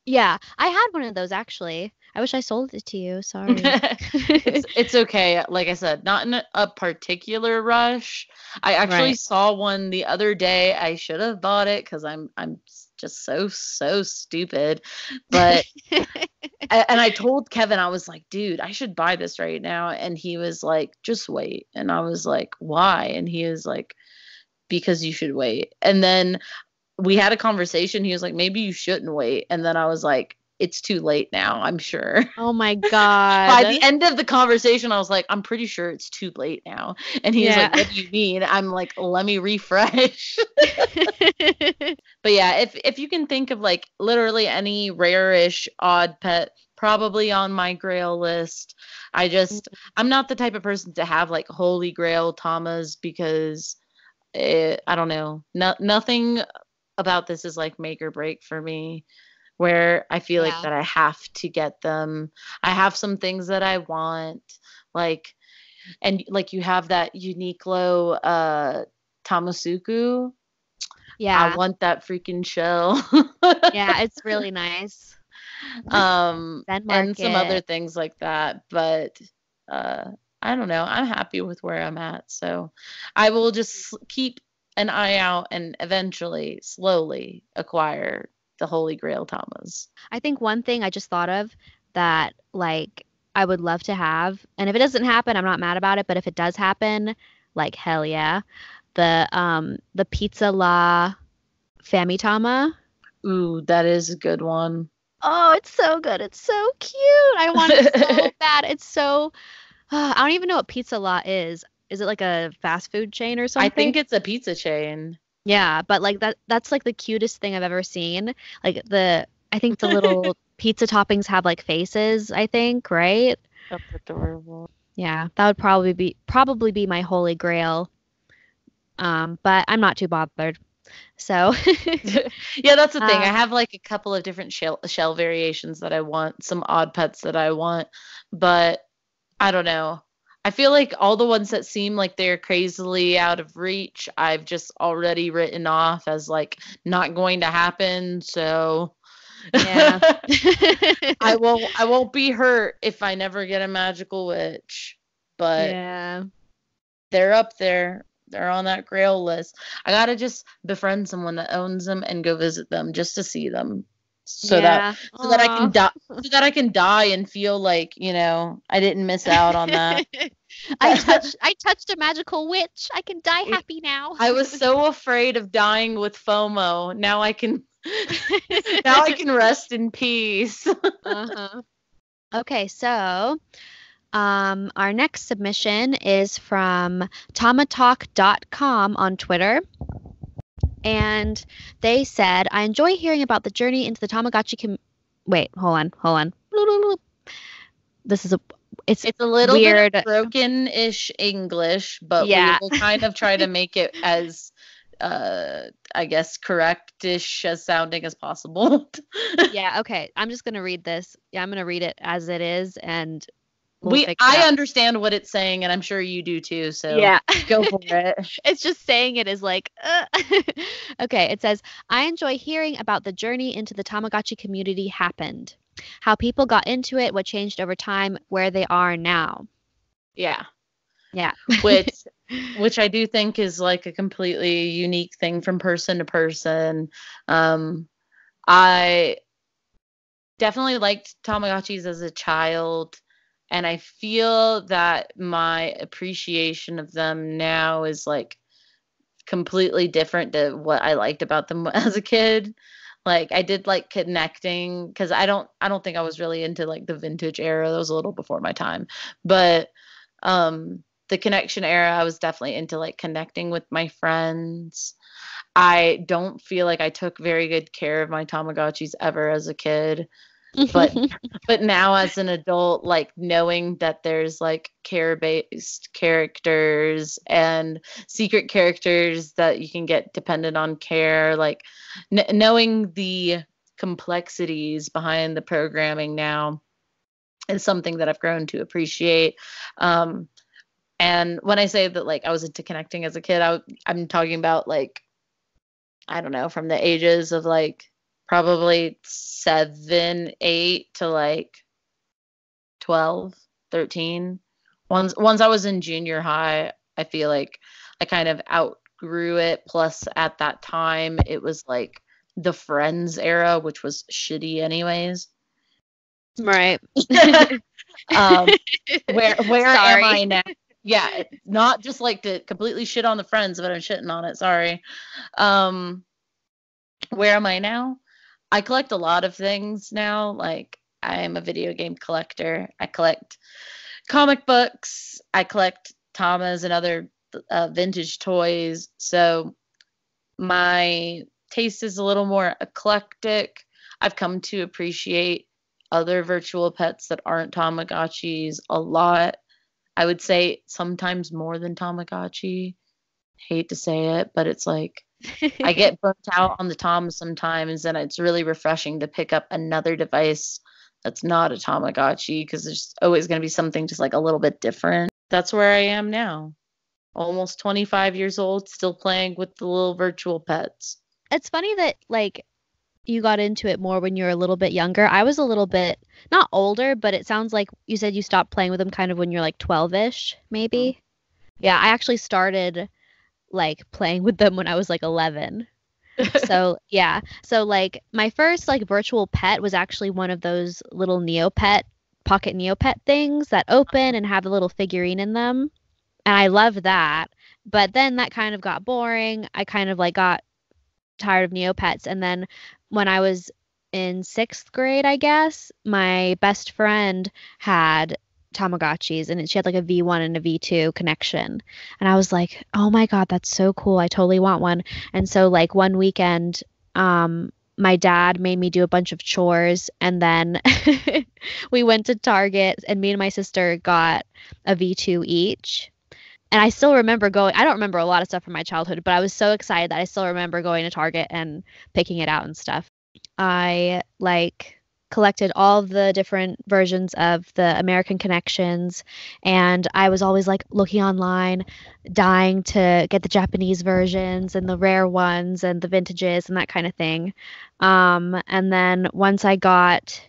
yeah, I had one of those actually. I wish I sold it to you. Sorry. it's it's okay. Like I said, not in a, particular rush. I actually Right. saw one the other day. I should have bought it because I'm I'm just so so stupid. But and I told Kevin I was like, dude, I should buy this right now. And he was like, just wait. And I was like, why? And he was like, because you should wait. And then we had a conversation. He was like, maybe you shouldn't wait. And then I was like, it's too late now. I'm sure oh my god. by the end of the conversation, I was like, I'm pretty sure it's too late now. And he's was like, What do you mean? I'm like, let me refresh. but yeah, if if you can think of like literally any rare-ish odd pet, probably on my grail list. I just mm. I'm not the type of person to have like holy grail tamas because it, I don't know. No, nothing about this is like make or break for me where I feel Yeah. like that I have to get them. I have some things that I want like and like you have that Uniqlo uh Tamasuku. yeah. I want that freaking shell. yeah, it's really nice. um and some other things like that but uh i don't know i'm happy with where i'm at so i will just keep an eye out and eventually slowly acquire the holy grail tamas I think one thing I just thought of that like I would love to have, and if it doesn't happen, I'm not mad about it, but if it does happen, like hell yeah. The um the Pizza La Famitama. ooh that is a good one Oh, it's so good. It's so cute. I want it so bad. It's so I don't even know what Pizza La is. Is it like a fast food chain or something? i think it's a pizza chain Yeah, but like that that's like the cutest thing I've ever seen. Like the I think the little pizza toppings have like faces, I think, right? that's adorable Yeah, that would probably be probably be my holy grail. Um, but I'm not too bothered. So yeah that's the thing i Um, have like a couple of different shell shell variations that i want some odd pets that i want but i don't know i feel like all the ones that seem like they're crazily out of reach i've just already written off as like not going to happen so Yeah. i won't i won't be hurt if i never get a magical witch but yeah. they're up there. They're on that grail list. I gotta just befriend someone that owns them and go visit them just to see them, so that Yeah. so that I can die so that I can die and feel like you know I didn't miss out on that. I touched I touched a magical witch. I can die happy now. I was so afraid of dying with FOMO. Now I can now I can rest in peace. uh-huh. Okay, so um, our next submission is from tamatalk.com on Twitter. And they said, I enjoy hearing about the journey into the Tamagotchi. Com- Wait, hold on, hold on. This is a. It's It's a little Weird. bit broken-ish English, but Yeah. we will kind of try to make it as uh I guess correct-ish as sounding as possible. yeah. Okay, I'm just gonna read this. Yeah, I'm gonna read it as it is, and we'll we I out. understand what it's saying and I'm sure you do too, so yeah. go for it. it's just saying it is like uh. okay it says i enjoy hearing about the journey into the tamagotchi community happened how people got into it what changed over time where they are now Yeah. Yeah. Which which I do think is like a completely unique thing from person to person. Um I definitely liked Tamagotchis as a child and I feel that my appreciation of them now is like completely different to what I liked about them as a kid. Like I did like connecting cuz I don't I don't think I was really into like the vintage era. That was a little before my time. But um the connection era I was definitely into like connecting with my friends. I don't feel like I took very good care of my Tamagotchis ever as a kid But- but now as an adult like knowing that there's like care based characters and secret characters that you can get dependent on care like kn- knowing the complexities behind the programming now is something that I've grown to appreciate. Um and when I say that like I was into connecting as a kid I, w- I'm talking about like I don't know from the ages of like probably seven, eight to like 12, 13. Once, once I was in junior high, I feel like I kind of outgrew it. Plus, at that time, it was like the Friends era, which was shitty, anyways. right Um, where where Sorry. am I now? Yeah, not just like to completely shit on the friends, but I'm shitting on it. Sorry. Um, where am I now? I collect a lot of things now. Like I am a video game collector. I collect comic books. I collect Tamas and other uh, vintage toys. So my taste is a little more eclectic. I've come to appreciate other virtual pets that aren't Tamagotchis a lot. I would say sometimes more than Tamagotchi. Hate to say it, but it's like I get burnt out on the Tamas sometimes, and it's really refreshing to pick up another device that's not a Tamagotchi because there's always going to be something just like a little bit different. That's where I am now. Almost 25 years old, still playing with the little virtual pets. it's funny that like you got into it more when you were a little bit younger. I was a little bit not older, but it sounds like you said you stopped playing with them kind of when you're like 12ish, maybe. Mm-hmm. Yeah, I actually started like playing with them when I was like 11. So, yeah. So like my first like virtual pet was actually one of those little Neopet pocket Neopet things that open and have a little figurine in them. And I loved that. But then that kind of got boring. I kind of like got tired of Neopets. And then when I was in sixth grade, I guess, my best friend had Tamagotchis and she had like a V1 and a V2 connection. And I was like, oh my God, that's so cool. I totally want one. And so, like, one weekend, um, my dad made me do a bunch of chores and then we went to Target and me and my sister got a V2 each. And I still remember going, I don't remember a lot of stuff from my childhood, but I was so excited that I still remember going to Target and picking it out and stuff. I like collected all the different versions of the American connections and I was always like looking online dying to get the Japanese versions and the rare ones and the vintages and that kind of thing. Um and then once I got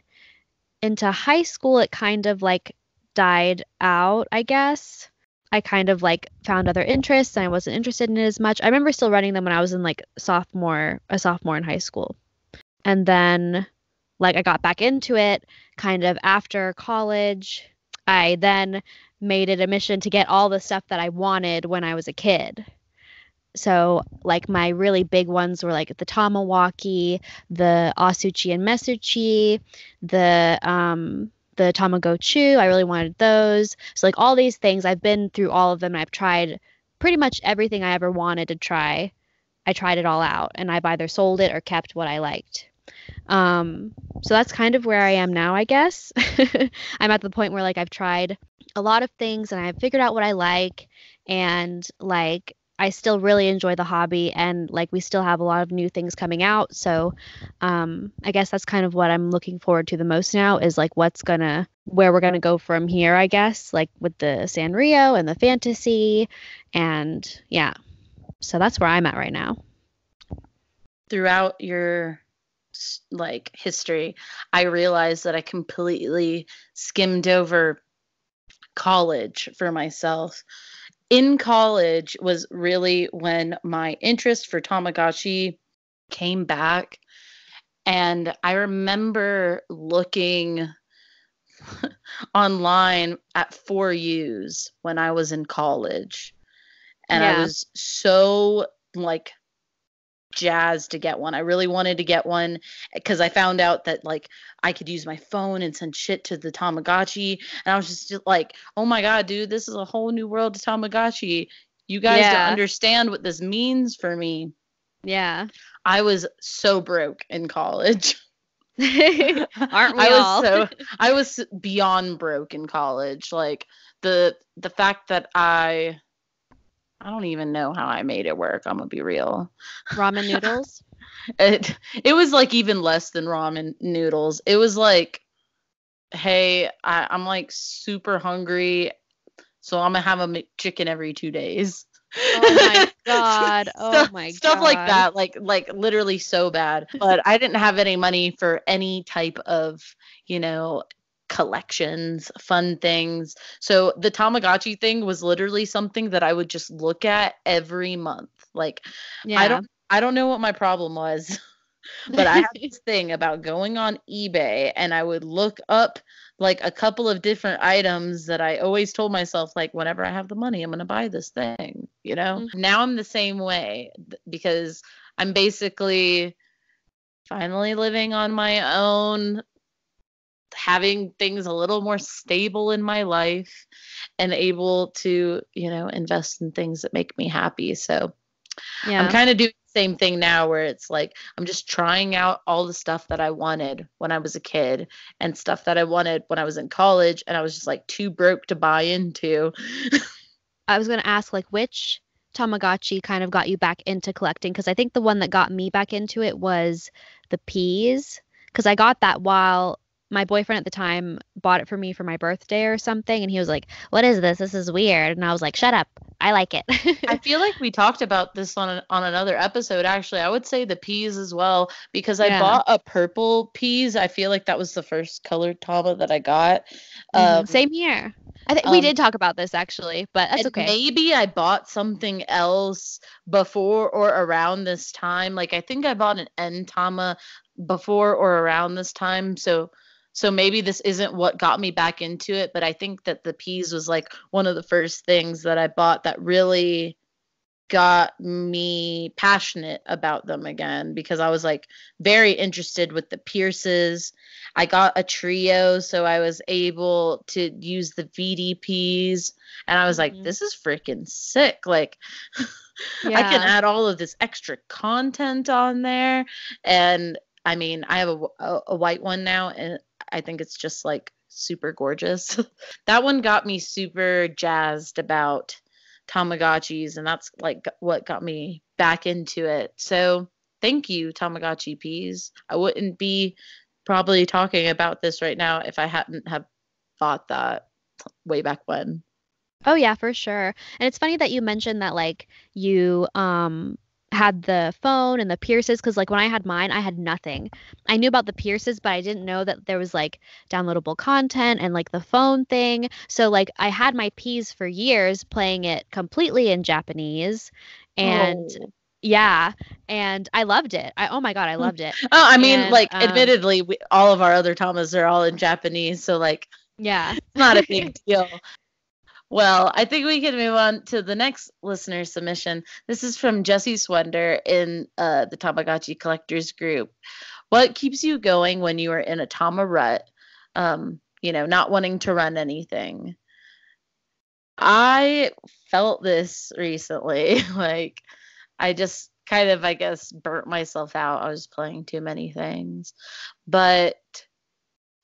into high school it kind of like died out, I guess. I kind of like found other interests and I wasn't interested in it as much. I remember still running them when I was in like sophomore, a sophomore in high school. And then like I got back into it kind of after college I then made it a mission to get all the stuff that I wanted when I was a kid. So, like my really big ones were like the Tamawaki, the Osutchi and Mesutchi, the um, the Tamagotchi. I really wanted those. So, like all these things, I've been through all of them. And I've tried pretty much everything I ever wanted to try. I tried it all out, and I've either sold it or kept what I liked. Um, so that's kind of where I am now, I guess. I'm at the point where like I've tried a lot of things and I've figured out what I like and like I still really enjoy the hobby and like we still have a lot of new things coming out. So um I guess that's kind of what I'm looking forward to the most now is like what's gonna where we're gonna go from here, I guess, like with the Sanrio and the fantasy and yeah. So that's where I'm at right now. Throughout your like history, I realized that I completely skimmed over college for myself. In college was really when my interest for Tamagotchi came back. And I remember looking online at 4Us when I was in college. And yeah. I was so like jazzed to get one. I really wanted to get one because I found out that like I could use my phone and send shit to the Tamagotchi. And I was just like, oh my God, dude, this is a whole new world to Tamagotchi. You guys yeah. don't understand what this means for me. Yeah. I was so broke in college. Aren't we I all? was so I was beyond broke in college. Like the the fact that I I don't even know how I made it work. I'm gonna be real. Ramen noodles. it it was like even less than ramen noodles. It was like, hey, I, I'm like super hungry, so I'm gonna have a chicken every two days. Oh my god! Oh stuff, my stuff like that, like like literally so bad. But I didn't have any money for any type of you know collections, fun things. So the Tamagotchi thing was literally something that I would just look at every month. Like yeah. I don't I don't know what my problem was. but I have this thing about going on eBay and I would look up like a couple of different items that I always told myself like whenever I have the money I'm going to buy this thing, you know? Mm-hmm. Now I'm the same way because I'm basically finally living on my own having things a little more stable in my life and able to, you know, invest in things that make me happy. So yeah. I'm kind of doing the same thing now where it's like I'm just trying out all the stuff that I wanted when I was a kid and stuff that I wanted when I was in college and I was just like too broke to buy into. I was going to ask like which Tamagotchi kind of got you back into collecting because I think the one that got me back into it was the P's because I got that while my boyfriend at the time bought it for me for my birthday or something and he was like what is this this is weird and i was like shut up i like it i feel like we talked about this on on another episode actually i would say the P's as well because i yeah. bought a purple P's i feel like that was the first colored tama that i got mm-hmm. um, same here I think um, we did talk about this actually, but that's okay. Maybe I bought something else before or around this time. Like I think I bought an N Tama before or around this time. So so maybe this isn't what got me back into it, but I think that the P's was like one of the first things that I bought that really got me passionate about them again because I was like very interested with the Pierces. I got a trio, so I was able to use the VDPs, and I was like, mm-hmm. this is freaking sick. Like, yeah. I can add all of this extra content on there. And I mean, I have a, a, a white one now, and I think it's just like super gorgeous. that one got me super jazzed about Tamagotchis, and that's like what got me back into it. So thank you, Tamagotchi P's. I wouldn't be probably talking about this right now if I hadn't have thought that way back when. Oh yeah, for sure. And it's funny that you mentioned that like you um had the phone and the pierces because like when i had mine i had nothing i knew about the pierces but i didn't know that there was like downloadable content and like the phone thing so like i had my P's for years playing it completely in japanese and oh. yeah and i loved it i oh my god i loved it oh i mean and, like um, admittedly we, all of our other tamas are all in japanese so like Yeah. it's not a big deal. Well, I think we can move on to the next listener submission. This is from Jesse Swender in uh, the Tamagotchi Collectors group. What keeps you going when you are in a Tama rut? Um, you know, not wanting to run anything. I felt this recently. like, I just kind of, I guess, burnt myself out. I was playing too many things. But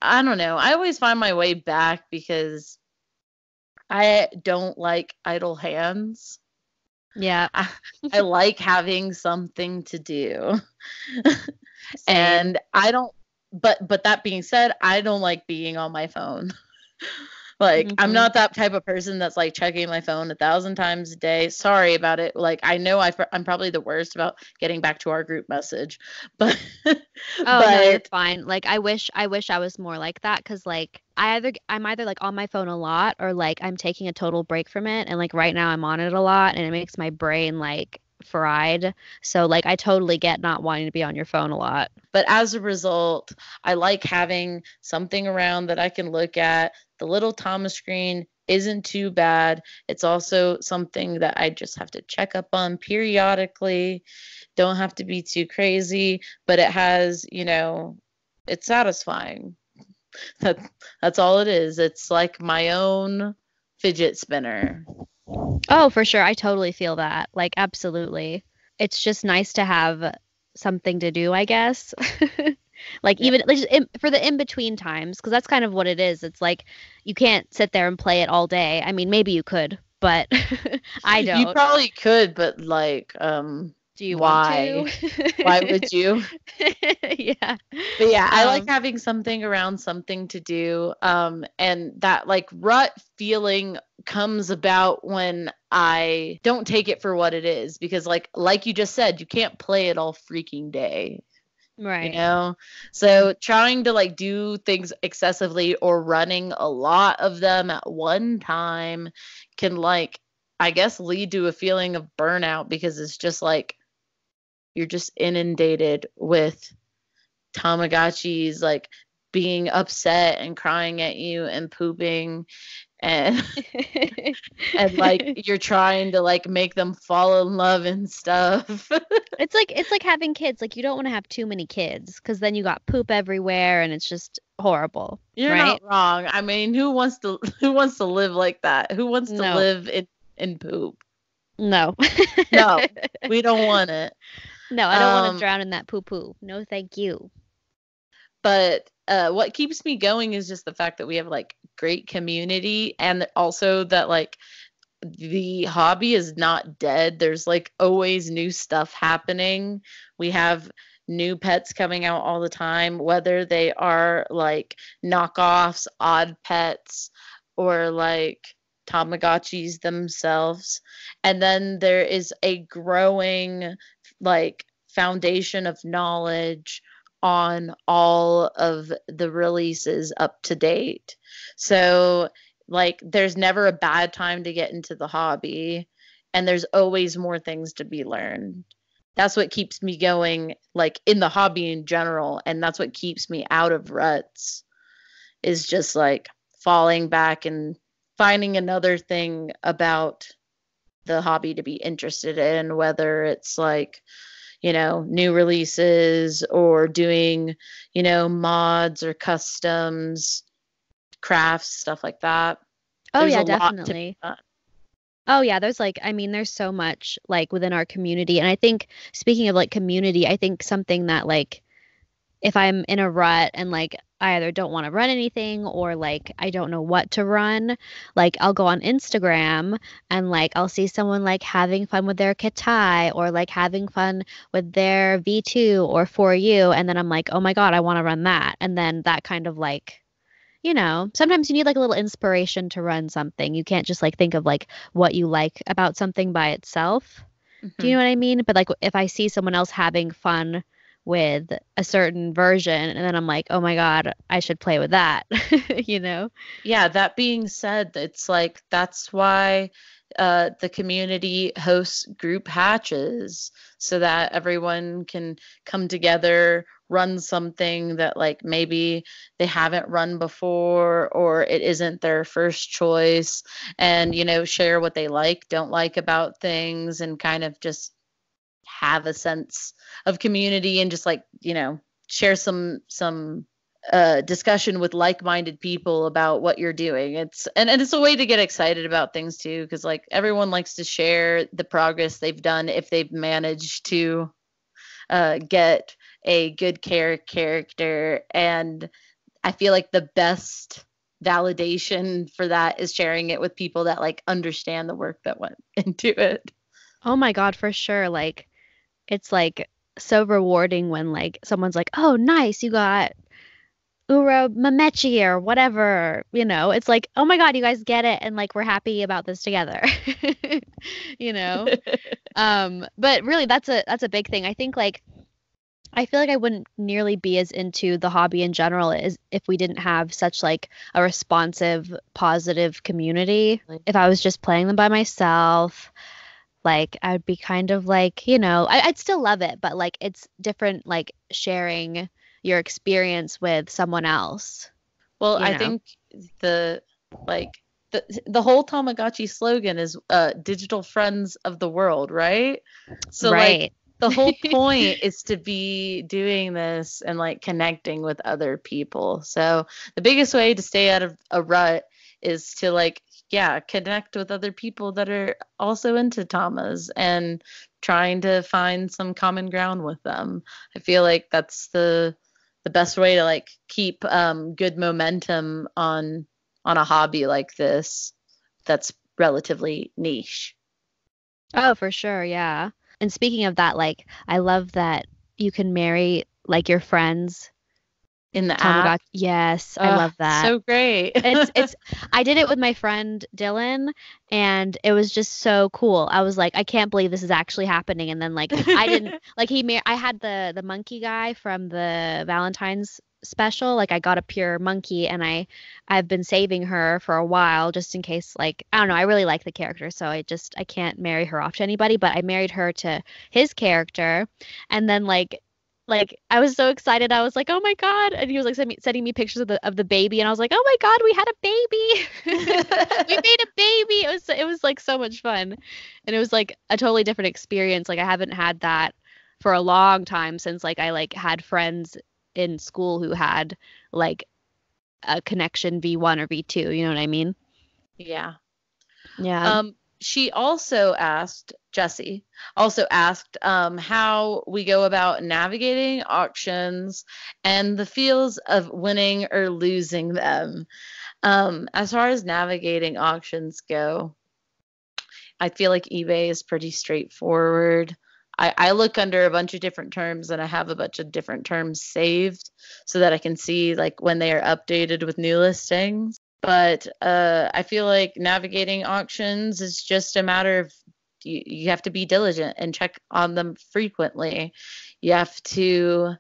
I don't know. I always find my way back because I don't like idle hands. Yeah. I, I like having something to do. and I don't but but that being said, I don't like being on my phone. Like mm-hmm. I'm not that type of person that's like checking my phone a thousand times a day. Sorry about it. Like I know I am probably the worst about getting back to our group message, but oh but, no, you're fine. Like I wish I wish I was more like that because like I either I'm either like on my phone a lot or like I'm taking a total break from it, and like right now I'm on it a lot, and it makes my brain like fried. So like I totally get not wanting to be on your phone a lot. But as a result, I like having something around that I can look at the little Tama's screen isn't too bad. It's also something that I just have to check up on periodically. Don't have to be too crazy, but it has, you know, it's satisfying. That that's all it is. It's like my own fidget spinner. Oh, for sure. I totally feel that. Like absolutely. It's just nice to have something to do, I guess. like yeah. even like, in, for the in between times because that's kind of what it is it's like you can't sit there and play it all day i mean maybe you could but i don't you probably could but like um do you why why would you yeah but yeah um, i like um, having something around something to do um and that like rut feeling comes about when i don't take it for what it is because like like you just said you can't play it all freaking day Right. You know? So trying to like do things excessively or running a lot of them at one time can like I guess lead to a feeling of burnout because it's just like you're just inundated with Tamagotchis like being upset and crying at you and pooping and and like you're trying to like make them fall in love and stuff. it's like it's like having kids. Like you don't want to have too many kids because then you got poop everywhere and it's just horrible. You're right? not wrong. I mean, who wants to who wants to live like that? Who wants to no. live in in poop? No. no, we don't want it. No, I don't um, want to drown in that poo poo. No, thank you. But uh, what keeps me going is just the fact that we have like great community and also that like the hobby is not dead. There's like always new stuff happening. We have new pets coming out all the time, whether they are like knockoffs, odd pets, or like Tamagotchis themselves. And then there is a growing like foundation of knowledge on all of the releases up to date. So, like, there's never a bad time to get into the hobby, and there's always more things to be learned. That's what keeps me going, like, in the hobby in general, and that's what keeps me out of ruts, is just like falling back and finding another thing about the hobby to be interested in, whether it's like, you know, new releases or doing, you know, mods or customs, crafts, stuff like that. Oh there's yeah, definitely. Oh yeah, there's like I mean there's so much like within our community and I think speaking of like community, I think something that like if I'm in a rut and like I either don't want to run anything or like I don't know what to run, like I'll go on Instagram and like I'll see someone like having fun with their Keitai or like having fun with their V2 or 4U and then I'm like, "Oh my god, I want to run that." And then that kind of like you know, sometimes you need like a little inspiration to run something. You can't just like think of like what you like about something by itself. Mm-hmm. Do you mm-hmm. know what I mean? But like if I see someone else having fun with a certain version and then I'm like, "Oh my god, I should play with that." you know? Yeah, that being said, it's like that's why uh, the community hosts group hatches so that everyone can come together, run something that like maybe they haven't run before or it isn't their first choice and you know share what they like don't like about things and kind of just have a sense of community and just like you know share some some uh, discussion with like-minded people about what you're doing. It's and, and it's a way to get excited about things too, because like everyone likes to share the progress they've done if they've managed to uh, get a good care character. And I feel like the best validation for that is sharing it with people that like understand the work that went into it. Oh my god, for sure. Like it's like so rewarding when like someone's like, "Oh, nice, you got Uro Mamechi or whatever, you know, it's like, oh my God, you guys get it. And like, we're happy about this together, you know? um, but really that's a, that's a big thing. I think like, I feel like I wouldn't nearly be as into the hobby in general as if we didn't have such like a responsive, positive community. If I was just playing them by myself, like I would be kind of like, you know, I, I'd still love it, but like it's different, like sharing your experience with someone else. Well, I know? think the like the the whole Tamagotchi slogan is uh digital friends of the world, right? So right. like the whole point is to be doing this and like connecting with other people. So the biggest way to stay out of a rut is to like yeah, connect with other people that are also into Tamas and trying to find some common ground with them. I feel like that's the the best way to like keep um, good momentum on on a hobby like this that's relatively niche. Oh, for sure, yeah. And speaking of that, like I love that you can marry like your friends in the app. yes, I love that. So great. it's it's I did it with my friend Dylan and it was just so cool. I was like, I can't believe this is actually happening. And then like I didn't like he I had the the monkey guy from the Valentine's special. Like I got a pure monkey and I I've been saving her for a while just in case like I don't know, I really like the character, so I just I can't marry her off to anybody, but I married her to his character and then like like I was so excited. I was like, "Oh my god!" And he was like sending me, sending me pictures of the of the baby, and I was like, "Oh my god, we had a baby! we made a baby!" It was it was like so much fun, and it was like a totally different experience. Like I haven't had that for a long time since like I like had friends in school who had like a connection V1 or V2. You know what I mean? Yeah. Yeah. Um, she also asked Jesse also asked um, how we go about navigating auctions and the feels of winning or losing them. Um, as far as navigating auctions go, I feel like eBay is pretty straightforward. I, I, look under a bunch of different terms and I have a bunch of different terms saved so that I can see like when they are updated with new listings but uh, I feel like navigating auctions is just a matter of you, you have to be diligent and check on them frequently. You have to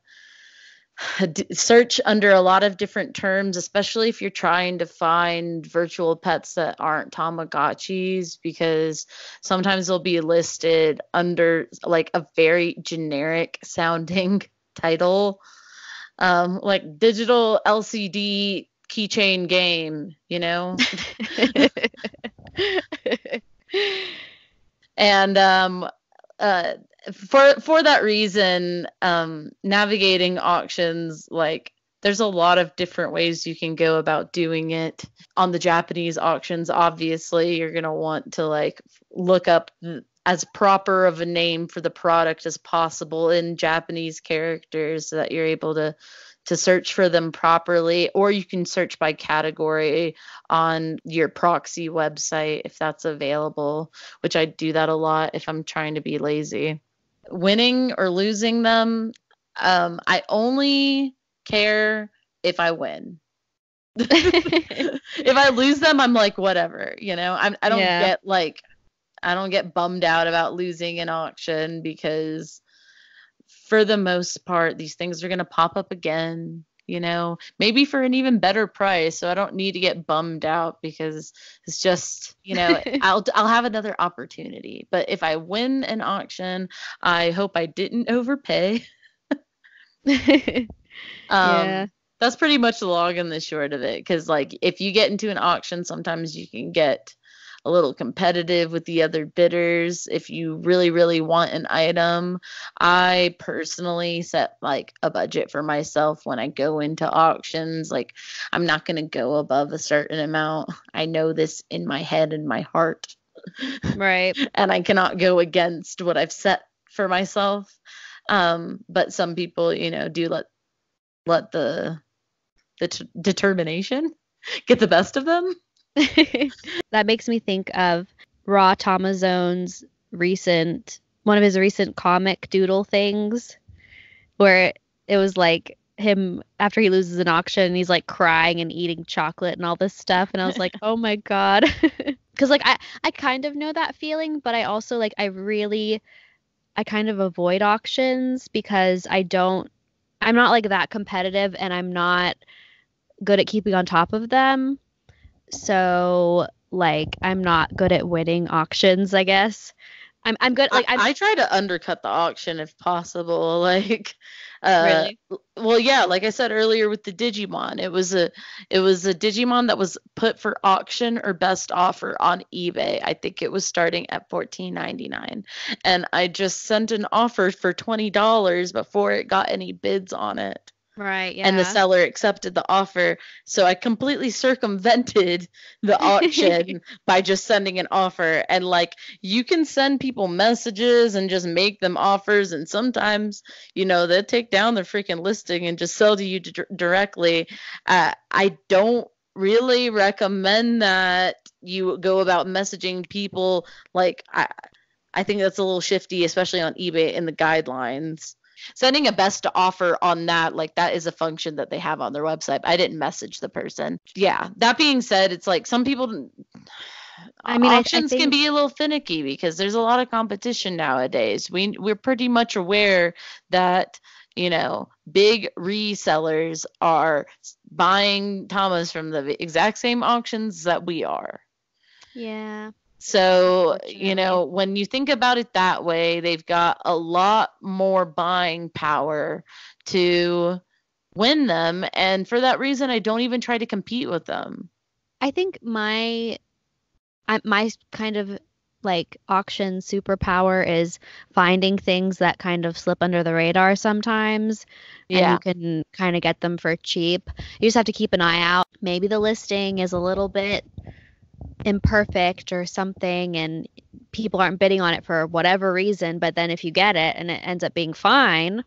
search under a lot of different terms, especially if you're trying to find virtual pets that aren't Tamagotchis, because sometimes they'll be listed under like a very generic sounding title, um, like digital LCD keychain game, you know? and um, uh, for for that reason, um, navigating auctions like there's a lot of different ways you can go about doing it on the Japanese auctions. Obviously, you're gonna want to like look up as proper of a name for the product as possible in Japanese characters so that you're able to to search for them properly, or you can search by category on your proxy website if that's available, which I do that a lot if I'm trying to be lazy. Winning or losing them, um, I only care if I win. if I lose them, I'm like, whatever, you know, I'm, I don't yeah. get like, I don't get bummed out about losing an auction because for the most part, these things are going to pop up again, you know, maybe for an even better price. So I don't need to get bummed out because it's just, you know, I'll I'll have another opportunity. But if I win an auction, I hope I didn't overpay. Um, Yeah. That's pretty much the long and the short of it. Because, like, if you get into an auction, sometimes you can get a little competitive with the other bidders if you really, really want an item. I personally set like a budget for myself when I go into auctions. Like, I'm not going to go above a certain amount. I know this in my head and my heart right. and I cannot go against what I've set for myself. Um, but some people, you know, do let let the the t- determination get the best of them. that makes me think of Raw Tomazone's recent one of his recent comic doodle things where it was like him after he loses an auction and he's like crying and eating chocolate and all this stuff and I was like, "Oh my god." Cuz like I I kind of know that feeling, but I also like I really I kind of avoid auctions because I don't I'm not like that competitive and I'm not good at keeping on top of them. So like I'm not good at winning auctions, I guess. I'm I'm good like I, I'm I try to undercut the auction if possible. Like, uh, Really? well, yeah, like I said earlier with the Digimon, it was a it was a Digimon that was put for auction or best offer on eBay. I think it was starting at fourteen ninety nine, and I just sent an offer for twenty dollars before it got any bids on it. Right, yeah. and the seller accepted the offer. So I completely circumvented the auction by just sending an offer. And like you can send people messages and just make them offers. And sometimes, you know, they'll take down their freaking listing and just sell to you d- directly. Uh, I don't really recommend that you go about messaging people like I. I think that's a little shifty, especially on eBay in the guidelines sending a best offer on that like that is a function that they have on their website. I didn't message the person. Yeah. That being said it's like some people I mean, I- I auctions can be a little finicky because there's a lot of competition nowadays. We we're pretty much aware that you know big resellers are buying Tamas from the exact same auctions that we are. Yeah. So, you know, when you think about it that way, they've got a lot more buying power to win them. And for that reason, I don't even try to compete with them. I think my I, my kind of like auction superpower is finding things that kind of slip under the radar sometimes and you can kind of get them for cheap. You just have to keep an eye out. Maybe the listing is a little bit imperfect or something and people aren't bidding on it for whatever reason, but then if you get it and it ends up being fine,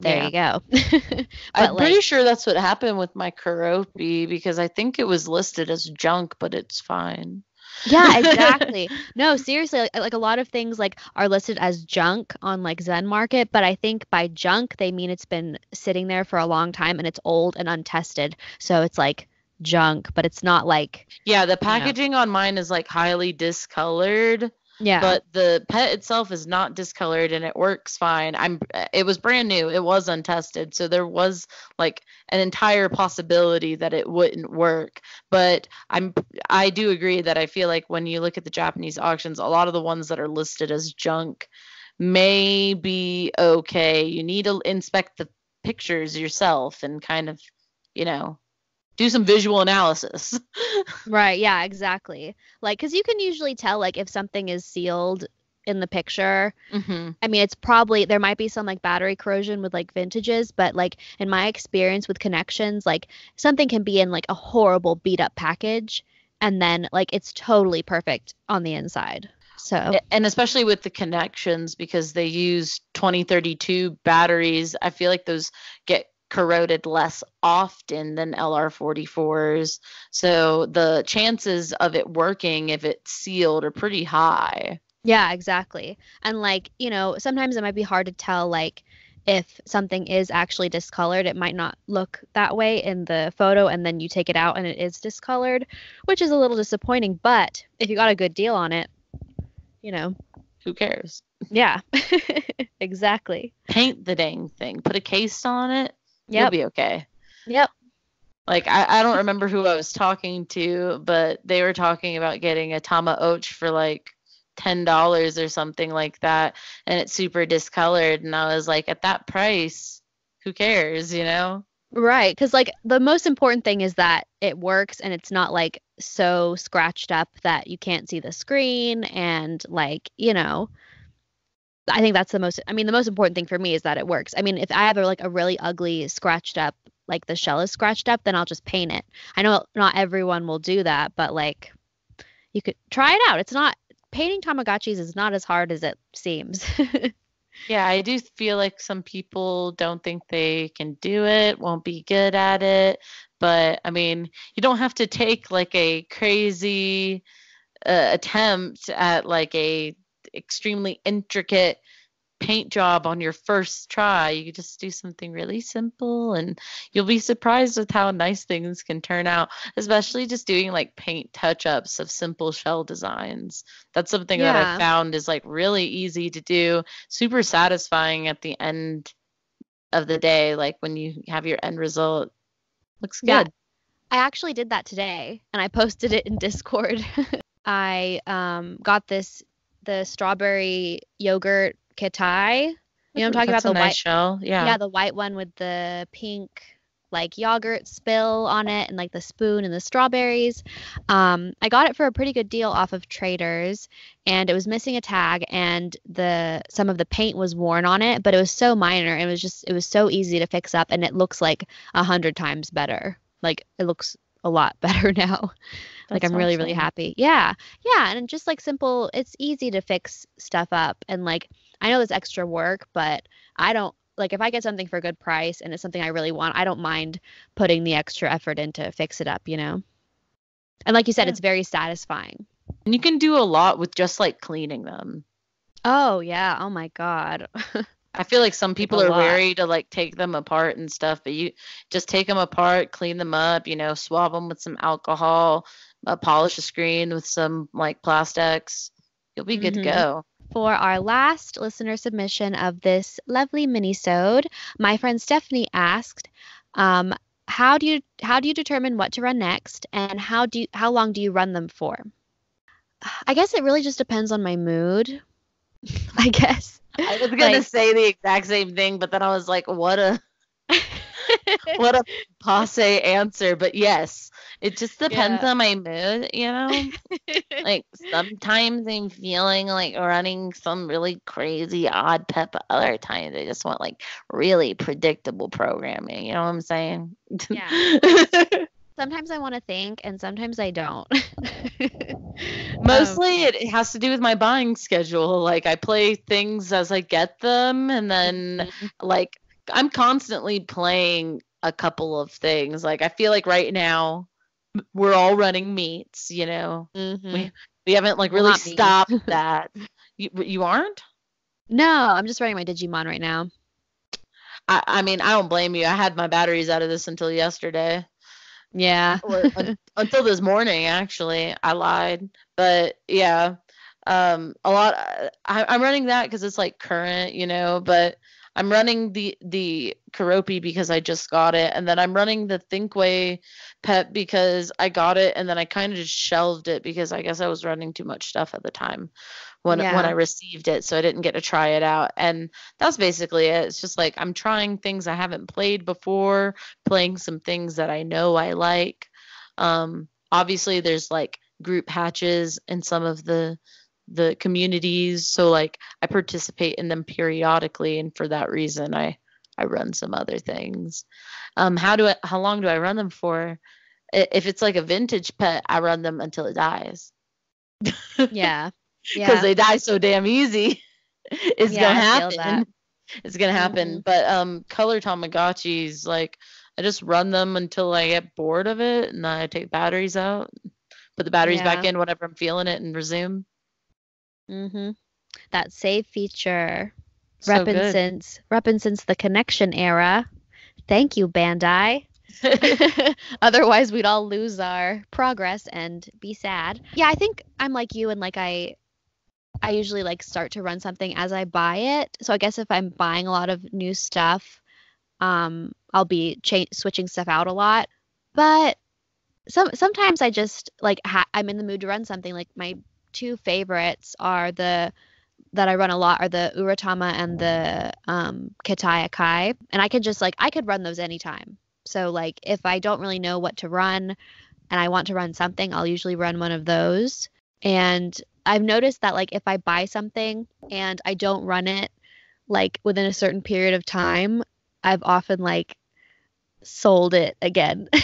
there you go. I'm but pretty sure that's what happened with my Keroppi because I think it was listed as junk, but it's fine. Yeah, exactly. no, seriously, like, like a lot of things like are listed as junk on like Zen Market, but I think by junk they mean it's been sitting there for a long time and it's old and untested. So it's like junk, but it's not like Yeah, the packaging on mine is like highly discolored. yeah. but the pet itself is not discolored and it works fine. I'm it was brand new. It was untested. So there was like an entire possibility that it wouldn't work. But i'm i do agree that i feel like when you look at the japanese auctions a lot of the ones that are listed as junk may be okay. You need to inspect the pictures yourself and kind of you know do some visual analysis Right, yeah, exactly. Like cuz you can usually tell like if something is sealed in the picture. hmm I mean, it's probably there might be some like battery corrosion with like vintages, but like in my experience with connections, like something can be in like a horrible beat up package and then like it's totally perfect on the inside. So, and especially with the connections because they use 2032 batteries i feel like those get corroded less often than lr44s so the chances of it working if it's sealed are pretty high yeah, exactly. And like, you know, sometimes it might be hard to tell like if something is actually discolored, it might not look that way in the photo and then you take it out and it is discolored, which is a little disappointing, but if you got a good deal on it, you know, who cares yeah. exactly. paint the dang thing put a case on it you'll be okay Yep. like I, I don't remember who i was talking to but they were talking about getting a tama och for like ten dollars or something like that and it's super discolored and i was like at that price who cares, you know? Right, because like the most important thing is that it works and it's not like so scratched up that you can't see the screen and like you know. I think that's the most. I mean, the most important thing for me is that it works. I mean, if I have a, like a really ugly, scratched up, like the shell is scratched up, then I'll just paint it. I know not everyone will do that, but like, you could try it out. It's not painting Tamagotchis is not as hard as it seems. Yeah, I do feel like some people don't think they can do it, won't be good at it. But I mean, you don't have to take like a crazy uh, attempt at like a extremely intricate paint job on your first try. You just do something really simple and you'll be surprised with how nice things can turn out, especially just doing like paint touch ups of simple shell designs. That's something yeah. that I found is like really easy to do, super satisfying at the end of the day, like when you have your end result. Looks good. Yeah. I actually did that today and I posted it in Discord. I um, got this the strawberry yogurt Keitai. You know I'm talking That's about the nice white shell. Yeah. Yeah, the white one with the pink like yogurt spill on it and like the spoon and the strawberries. Um, I got it for a pretty good deal off of Traders, and it was missing a tag, and the some of the paint was worn on it, but it was so minor. It was just it was so easy to fix up, and it looks like a hundred times better. Like it looks a lot better now. like I'm really awesome. really happy. Yeah, yeah, and just like simple, it's easy to fix stuff up, and like I know there's extra work, but I don't like if I get something for a good price and it's something I really want, I don't mind putting the extra effort in to fix it up, you know? And like you said, yeah. it's very satisfying. And you can do a lot with just like cleaning them. Oh, yeah. Oh my God. I feel like some people are wary to like take them apart and stuff, but you just take them apart, clean them up, you know, swab them with some alcohol, uh, polish the screen with some like plastics. You'll be good mm-hmm. to go for our last listener submission of this lovely minisode. My friend Stephanie asked, um, "How do you how do you determine what to run next, and how do you, how long do you run them for?" I guess it really just depends on my mood. I guess. I was gonna like, say the exact same thing, but then I was like, "What a what a passe answer!" But yes, it just depends yeah. on my mood, you know? like sometimes I'm feeling like running some really crazy odd pep. Other times I just want like really predictable programming. You know what I'm saying? Yeah. sometimes I want to think and sometimes I don't. Mostly um, it has to do with my buying schedule. Like I play things as I get them and then mm-hmm. like I'm constantly playing a couple of things. Like I feel like right now we're all running meets, you know. Mm-hmm. We we haven't like really stopped that. You you aren't? No, I'm just running my Digimon right now. I I mean, I don't blame you. I had my batteries out of this until yesterday. Yeah. un, until this morning actually. I lied. But yeah. Um a lot I, I'm running that because it's like current, you know, but I'm running the the Keroppi because I just got it, and then I'm running the Thinkway pet because I got it, and then I kind of just shelved it because I guess I was running too much stuff at the time when yeah. when I received it, so I didn't get to try it out. And that's basically it. It's just like I'm trying things I haven't played before, playing some things that I know I like. Um, obviously, there's like group hatches in some of the the communities. So like i participate in them periodically and for that reason i i run some other things. Um how do i how long do i run them for? If it's like a vintage pet i run them until it dies. Yeah. Because yeah. they die so damn easy. It's yeah, gonna happen. it's gonna happen. Mm-hmm. but um color tamagotchis like i just run them until i get bored of it and i take batteries out put the batteries yeah. back in whenever i'm feeling it and resume Mm-hmm. That save feature. So repping since since the connection era. Thank you, Bandai. Otherwise, we'd all lose our progress and be sad. Yeah, I think I'm like you, and like I, I usually like start to run something as I buy it. So I guess if I'm buying a lot of new stuff, um, I'll be cha- switching stuff out a lot. But some sometimes I just like ha- I'm in the mood to run something. Like my two favorites are the that I run a lot are the Uratama and the um, Keitai Akai, and I could just like I could run those anytime. So like if I don't really know what to run, and I want to run something, I'll usually run one of those. And I've noticed that like if I buy something and I don't run it like within a certain period of time, I've often like sold it again.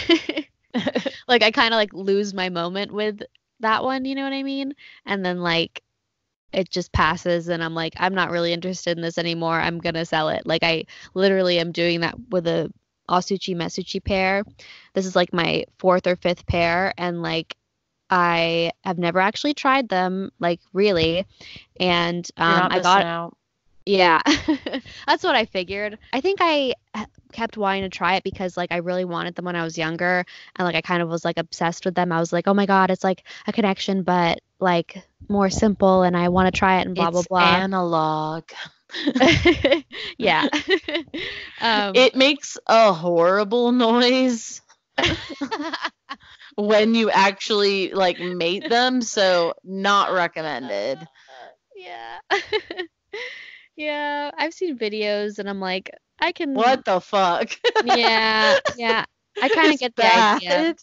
like I kind of like lose my moment with that one, you know what I mean? And then like it just passes and I'm like I'm not really interested in this anymore. I'm going to sell it. Like I literally am doing that with a Osutchi Mesutchi pair. This is like my fourth or fifth pair and like I have never actually tried them like really and um I got out. Yeah. That's what I figured. I think I kept wanting to try it because like I really wanted them when I was younger and like I kind of was like obsessed with them. I was like, "Oh my god, it's like a connection but like more simple and I want to try it and blah it's blah blah." Analog. yeah. um, it makes a horrible noise when you actually like mate them, so not recommended. yeah. Yeah, I've seen videos and I'm like, I can What the fuck? Yeah, yeah. I kind of get the idea.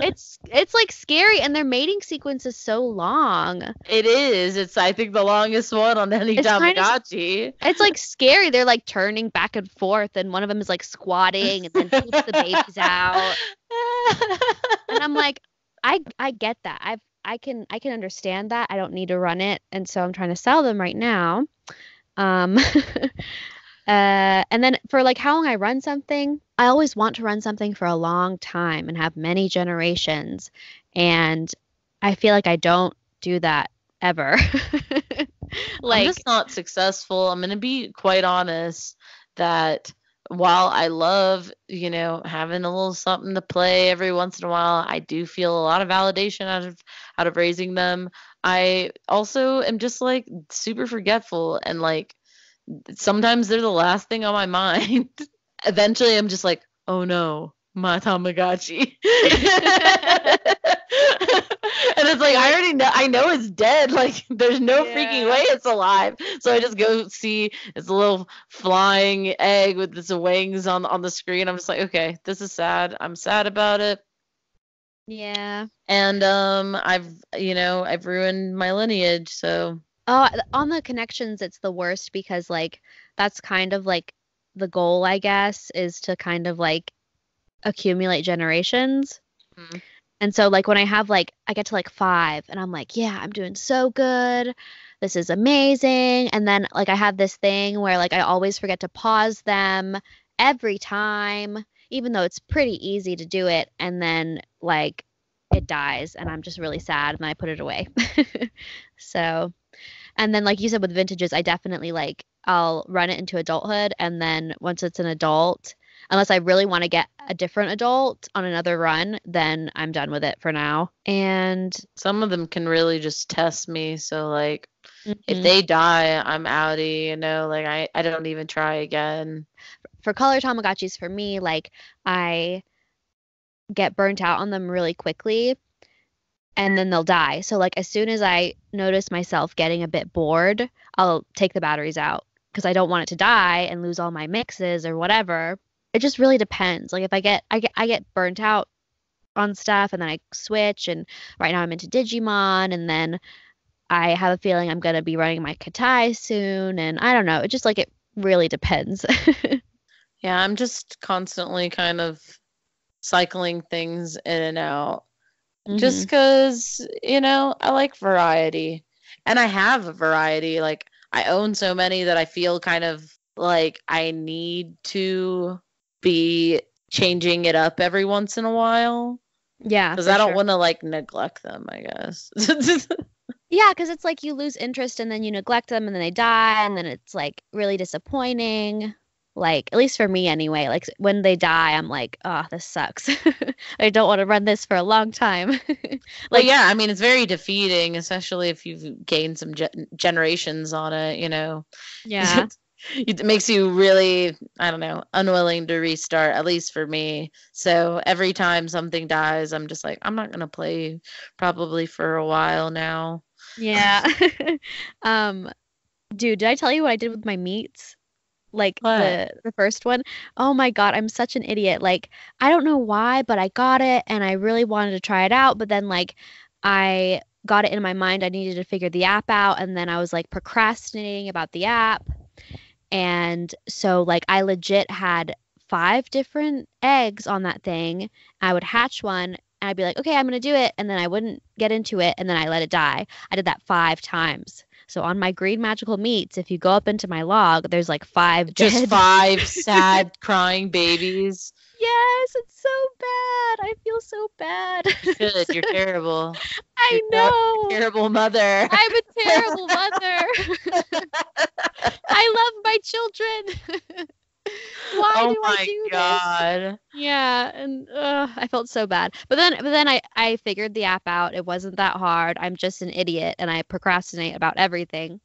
It's it's like scary and their mating sequence is so long. It is. It's I think the longest one on any It's Tamagotchi. It's like scary. They're like turning back and forth and one of them is like squatting and then poops the babies out. And I'm like, I I get that. I've I can I can understand that. I don't need to run it, and so I'm trying to sell them right now. Um, uh, and then for like how long I run something, I always want to run something for a long time and have many generations, and I feel like I don't do that ever. like, I'm just not successful. I'm gonna be quite honest that while I love, you know, having a little something to play every once in a while, I do feel a lot of validation out of out of raising them. I also am just like super forgetful and like sometimes they're the last thing on my mind. Eventually I'm just like, oh no, my Tamagotchi. and it's like I already know I know it's dead. Like there's no freaking way it's alive. So I just go see it's a little flying egg with its wings on on the screen. I'm just like, okay, this is sad. I'm sad about it. Yeah. And um I've you know, I've ruined my lineage, so Oh, on the connections, it's the worst because like that's kind of like the goal, I guess, is to kind of like accumulate generations. Mhm. And so like when I have like I get to like 5 and I'm like, yeah, I'm doing so good. This is amazing. And then like I have this thing where like I always forget to pause them every time even though it's pretty easy to do it and then like it dies and I'm just really sad and I put it away. so and then like you said with vintages, I definitely like I'll run it into adulthood and then once it's an adult, unless I really want to get a different adult on another run, then I'm done with it for now. And some of them can really just test me. So like if mhm, they die, I'm outie, you know, like I, I don't even try again. for color Tamagotchis for me, like I get burnt out on them really quickly and then they'll die. So like as soon as I notice myself getting a bit bored, I'll take the batteries out because I don't want it to die and lose all my mixes or whatever. It just really depends. Like if I get I get I get burnt out on stuff and then I switch and right now I'm into Digimon and then I have a feeling I'm going to be running my Keitai soon and I don't know. It just like it really depends. Yeah, I'm just constantly kind of cycling things in and out. Just Mhm. because, you know, I like variety. And I have a variety. Like, I own so many that I feel kind of like I need to be changing it up every once in a while. yeah, Because I don't sure. want to, like, neglect them, I guess. Yeah, because it's like you lose interest and then you neglect them and then they die and then it's like really disappointing. Like, at least for me anyway, like when they die, I'm like, oh, this sucks. I don't want to run this for a long time. Like, Like- yeah, I mean, it's very defeating, especially if you've gained some gen- generations on it, you know. yeah. it makes you really, I don't know, unwilling to restart, at least for me. So every time something dies, I'm just like, I'm not going to play probably for a while now. Yeah. um Dude, did I tell you what I did with my Meets? Like What? the the first one? Oh my God, I'm such an idiot. Like I don't know why, but I got it and I really wanted to try it out, but then like I got it in my mind I needed to figure the app out and then I was like procrastinating about the app. And so like I legit had five different eggs on that thing. I would hatch one and I'd be like, okay, I'm gonna do it, and then I wouldn't get into it, and then I let it die. I did that five times. So on my green magical Meets, if you go up into my log, there's like five Just dead. five sad crying babies. Yes, it's so bad. I feel so bad. Good, you're terrible. I you're know. Terrible mother. I'm a terrible mother. I love my children. Why oh do my I do this? god. Yeah, and uh, I felt so bad. But then, but then I I figured the app out. It wasn't that hard. I'm just an idiot, and I procrastinate about everything.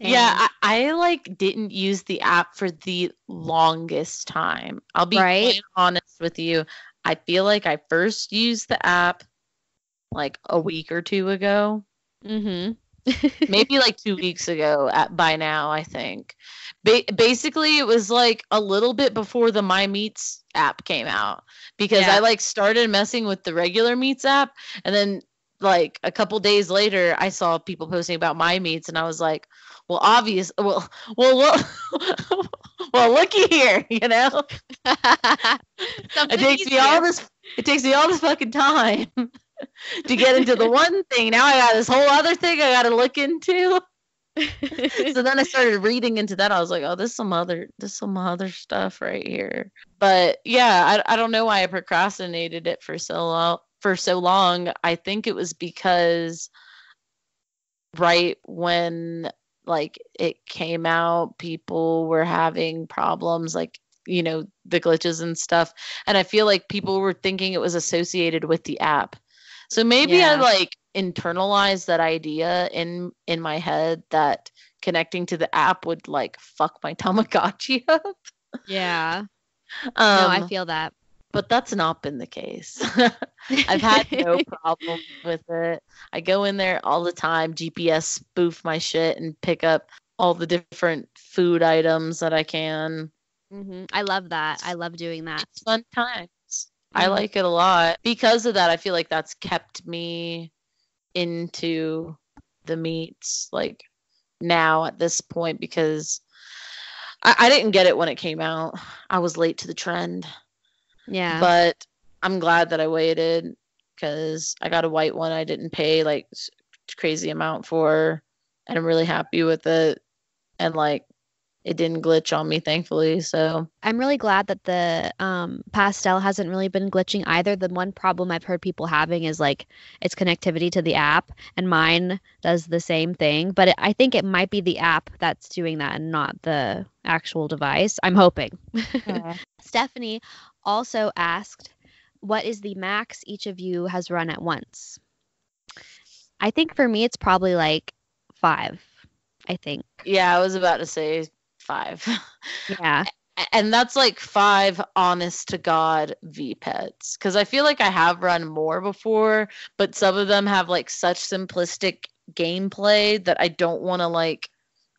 Yeah, I, I like didn't use the app for the longest time. I'll be Right. honest with you. I feel like I first used the app like a week or two ago. Mm-hmm. Maybe like two weeks ago at by now i think. Ba- basically it was like a little bit before the my Meets app came out because Yeah. i like started messing with the regular Meets app and then like a couple days later i saw people posting about my Meets and i was like well obvious well well well, well looky here you know? It takes me all this it takes me all this fucking time to get into the one thing now i got this whole other thing i gotta look into so then I started reading into that. I was like, oh, this is some other this is some other stuff right here. But yeah, I, I don't know why I procrastinated it for so long for so long. I think it was because right when like it came out, people were having problems like you know the glitches and stuff and i feel like people were thinking it was associated with the app so maybe i like internalized that idea in in my head that connecting to the app would like fuck my tamagotchi up yeah. um no, I feel that. but that's not been the case i've had no problem with it i go in there all the time gps spoof my shit and pick up all the different food items that i can hmm I love that. I love doing that. it's fun times. I Mhm. like it a lot. Because of that, I feel like that's kept me into the Meets like now at this point because I, I didn't get it when it came out. I was late to the trend. Yeah. But I'm glad that I waited because I got a white one I didn't pay like crazy amount for and I'm really happy with it. And like it didn't glitch on me thankfully. So I'm really glad that the um, pastel hasn't really been glitching either. The one problem I've heard people having is like its connectivity to the app, and mine does the same thing. But it, I think it might be the app that's doing that and not the actual device. I'm hoping. Stephanie also asked, What is the max each of you has run at once? I think for me, it's probably like five. I think. Yeah, I was about to say five. Yeah. And that's like five honest to God V pets. Because I feel like I have run more before, but some of them have like such simplistic gameplay that I don't want to like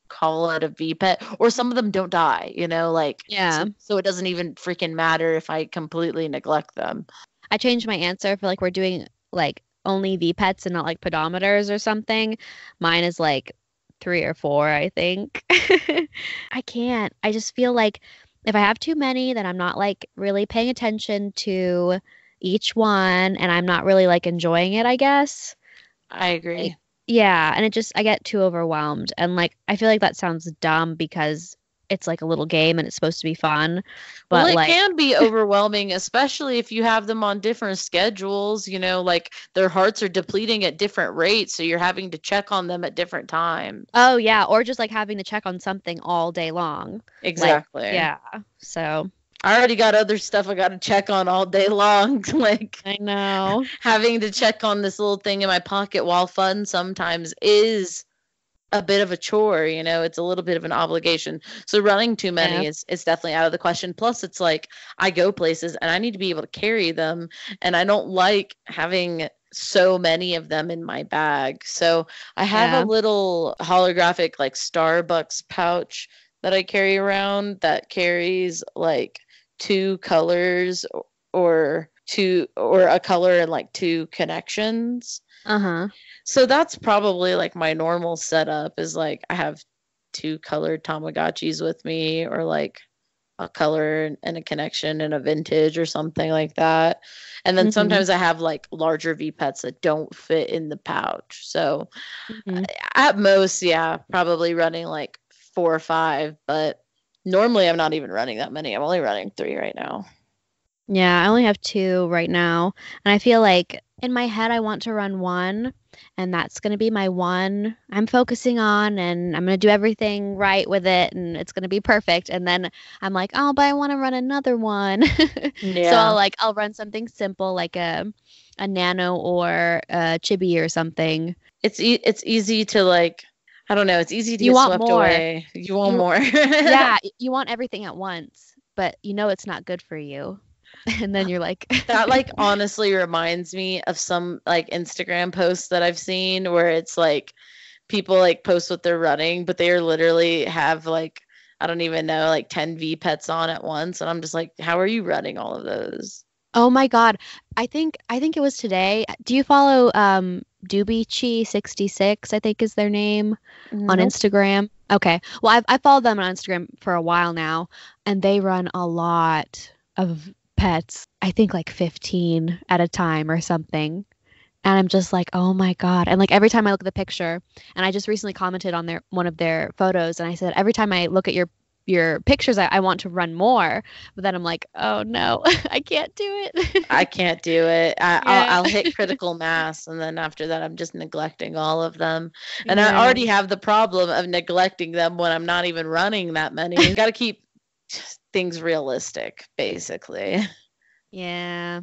call it a V pet. Or some of them don't die, you know, like Yeah. so, so it doesn't even freaking matter if I completely neglect them. I changed my answer. for like we're doing like only V pets and not like pedometers or something. Mine is like three or four, I think. I can't. I just feel like if I have too many, then I'm not like really paying attention to each one and I'm not really like enjoying it, I guess. I agree. Yeah. And it just, I get too overwhelmed. And like, I feel like that sounds dumb because it's like a little game and it's supposed to be fun. But well, it like, can be overwhelming, especially if you have them on different schedules. You know, like their hearts are depleting at different rates, so you're having to check on them at different times. oh, yeah. Or just like having to check on something all day long. Exactly. Yeah. So I already got other stuff I got to check on all day long. like I know. having to check on this little thing in my pocket while fun sometimes is a bit of a chore, you know, it's a little bit of an obligation. So running too many Yeah. is is definitely out of the question. Plus it's like I go places and I need to be able to carry them and I don't like having so many of them in my bag. So I have Yeah. a little holographic like Starbucks pouch that I carry around that carries like two colors or two or a color and like two connections. Uh huh. So that's probably like my normal setup is like I have two colored Tamagotchis with me or like a color and- a connection and a vintage or something like that. And then Mhm. sometimes I have like larger V pets that don't fit in the pouch. So Mhm. at most, yeah, probably running like four or five, but normally I'm not even running that many. I'm only running three right now. Yeah, I only have two right now. And I feel like in my head, I want to run one, and that's going to be my one I'm focusing on, and I'm going to do everything right with it, and it's going to be perfect. And then I'm like, oh, but I want to run another one. So I'll like, I'll run something simple like a, a nano or a chibi or something. it's e- it's easy to like I don't know, it's easy to You get want swept more. away. You want You- more. yeah, you want everything at once, but you know it's not good for you. And then you're like, that like honestly reminds me of some like Instagram posts that I've seen where it's like people like post what they're running, but they are literally have like I don't even know like 10 V pets on at once and I'm just like how are you running all of those? Oh my God. I think I think it was today. Do you follow um Doobiechi66, I think is their name on Instagram? Okay. Well, I've I followed them on Instagram for a while now, and they run a lot of pets. I think like 15 at a time or something. And I'm just like, oh my God. And like every time I look at the picture, and I just recently commented on their one of their photos, and I said, every time I look at your your pictures, I, I want to run more. But then I'm like, oh no, I can't do it. I can't do it. I, Yeah. I'll, I'll hit critical mass, and then after that, I'm just neglecting all of them. And I already have the problem of neglecting them when I'm not even running that many. Got to keep things realistic, basically. Yeah.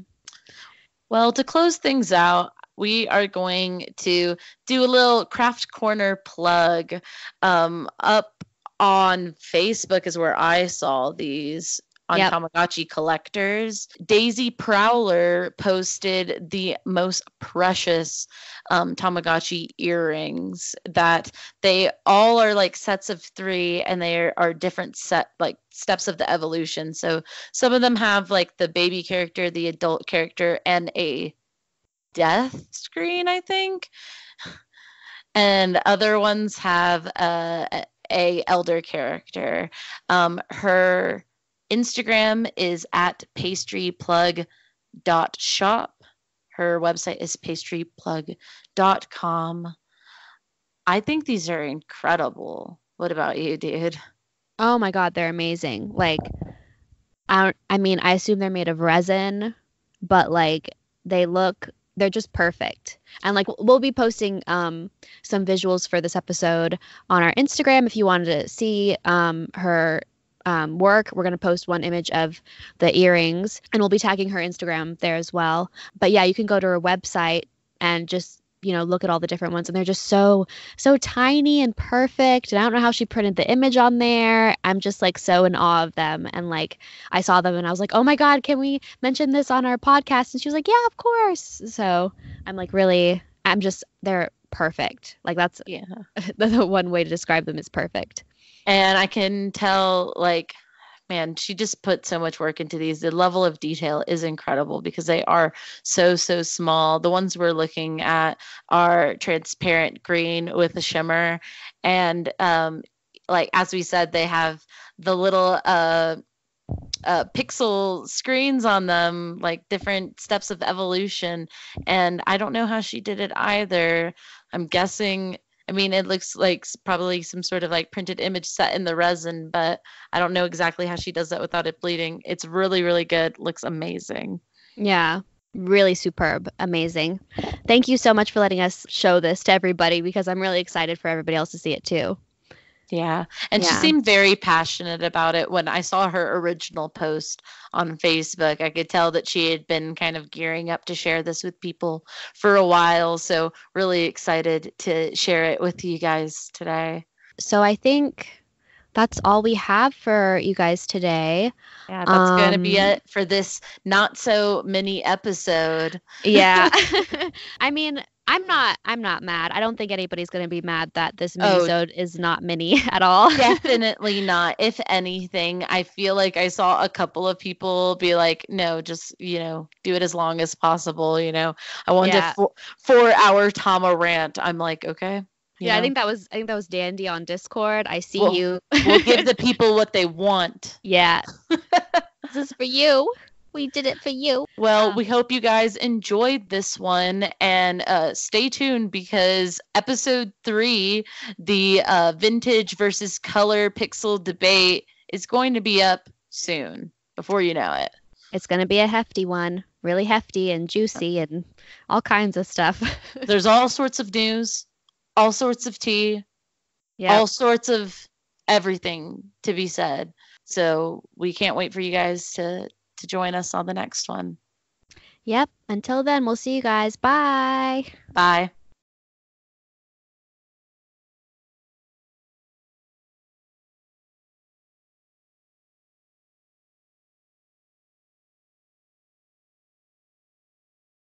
Well, to close things out, we are going to do a little craft corner plug. Um, up on Facebook is where I saw these on Yep. Tamagotchi collectors. Daisy Prowler posted the most precious um, Tamagotchi earrings that they all are like sets of three and they are, are different set like steps of the evolution. So some of them have like the baby character, the adult character, and a death screen, I think. And other ones have a, a elder character. Um, her Instagram is at pastryplug.shop. Her website is pastryplug.com. I think these are incredible. What about you, dude? Oh my God, they're amazing. Like, I I mean, I assume they're made of resin, but like they look, they're just perfect. And like we'll- we'll be posting um some visuals for this episode on our Instagram if you wanted to see um her um, work. We're gonna post one image of the earrings, and we'll be tagging her Instagram there as well. But yeah, you can go to her website and just you know look at all the different ones, and they're just so so tiny and perfect. And I don't know how she printed the image on there. I'm just like so in awe of them. And like I saw them and I was like, oh my God, can we mention this on our podcast? And she was like, yeah, of course. So I'm like, really, I'm just, they're perfect. Like that's Yeah. the one way to describe them is perfect. And I can tell, like, man, she just put so much work into these. The level of detail is incredible because they are so, so small. The ones we're looking at are transparent green with a shimmer. And, um, like, as we said, they have the little, uh, uh, pixel screens on them, like different steps of evolution. And I don't know how she did it either. I'm guessing I mean, it looks like probably some sort of like printed image set in the resin, but I don't know exactly how she does that without it bleeding. It's really, really good. Looks amazing. Yeah. Really superb. Amazing. Thank you so much for letting us show this to everybody because I'm really excited for everybody else to see it too. Yeah. And she seemed very passionate about it. When I saw her original post on Facebook, I could tell that she had been kind of gearing up to share this with people for a while. So, really excited to share it with you guys today. So I think that's all we have for you guys today. Yeah, that's going to be Um, it for this not so mini episode. Yeah. I mean, I'm not I'm not mad. I don't think anybody's going to be mad that this Oh. is not mini at all. Definitely not. If anything, I feel like I saw a couple of people be like, no, just, you know, do it as long as possible. You know, I wanted Yeah. a four, four hour Tama rant. I'm like, okay. you yeah, I think that was I think that was Dandy on Discord. I see Well, you. we'll give the people what they want. yeah. this is for you. We did it for you. Well, Yeah. we hope you guys enjoyed this one and uh, stay tuned because episode three, the uh, vintage versus color pixel debate, is going to be up soon before you know it. It's going to be a hefty one. Really hefty and juicy and all kinds of stuff. There's all sorts of news, all sorts of tea, yeah. all sorts of everything to be said. So we can't wait for you guys to to join us on the next one. Yep. Until then, we'll see you guys. Bye. Bye.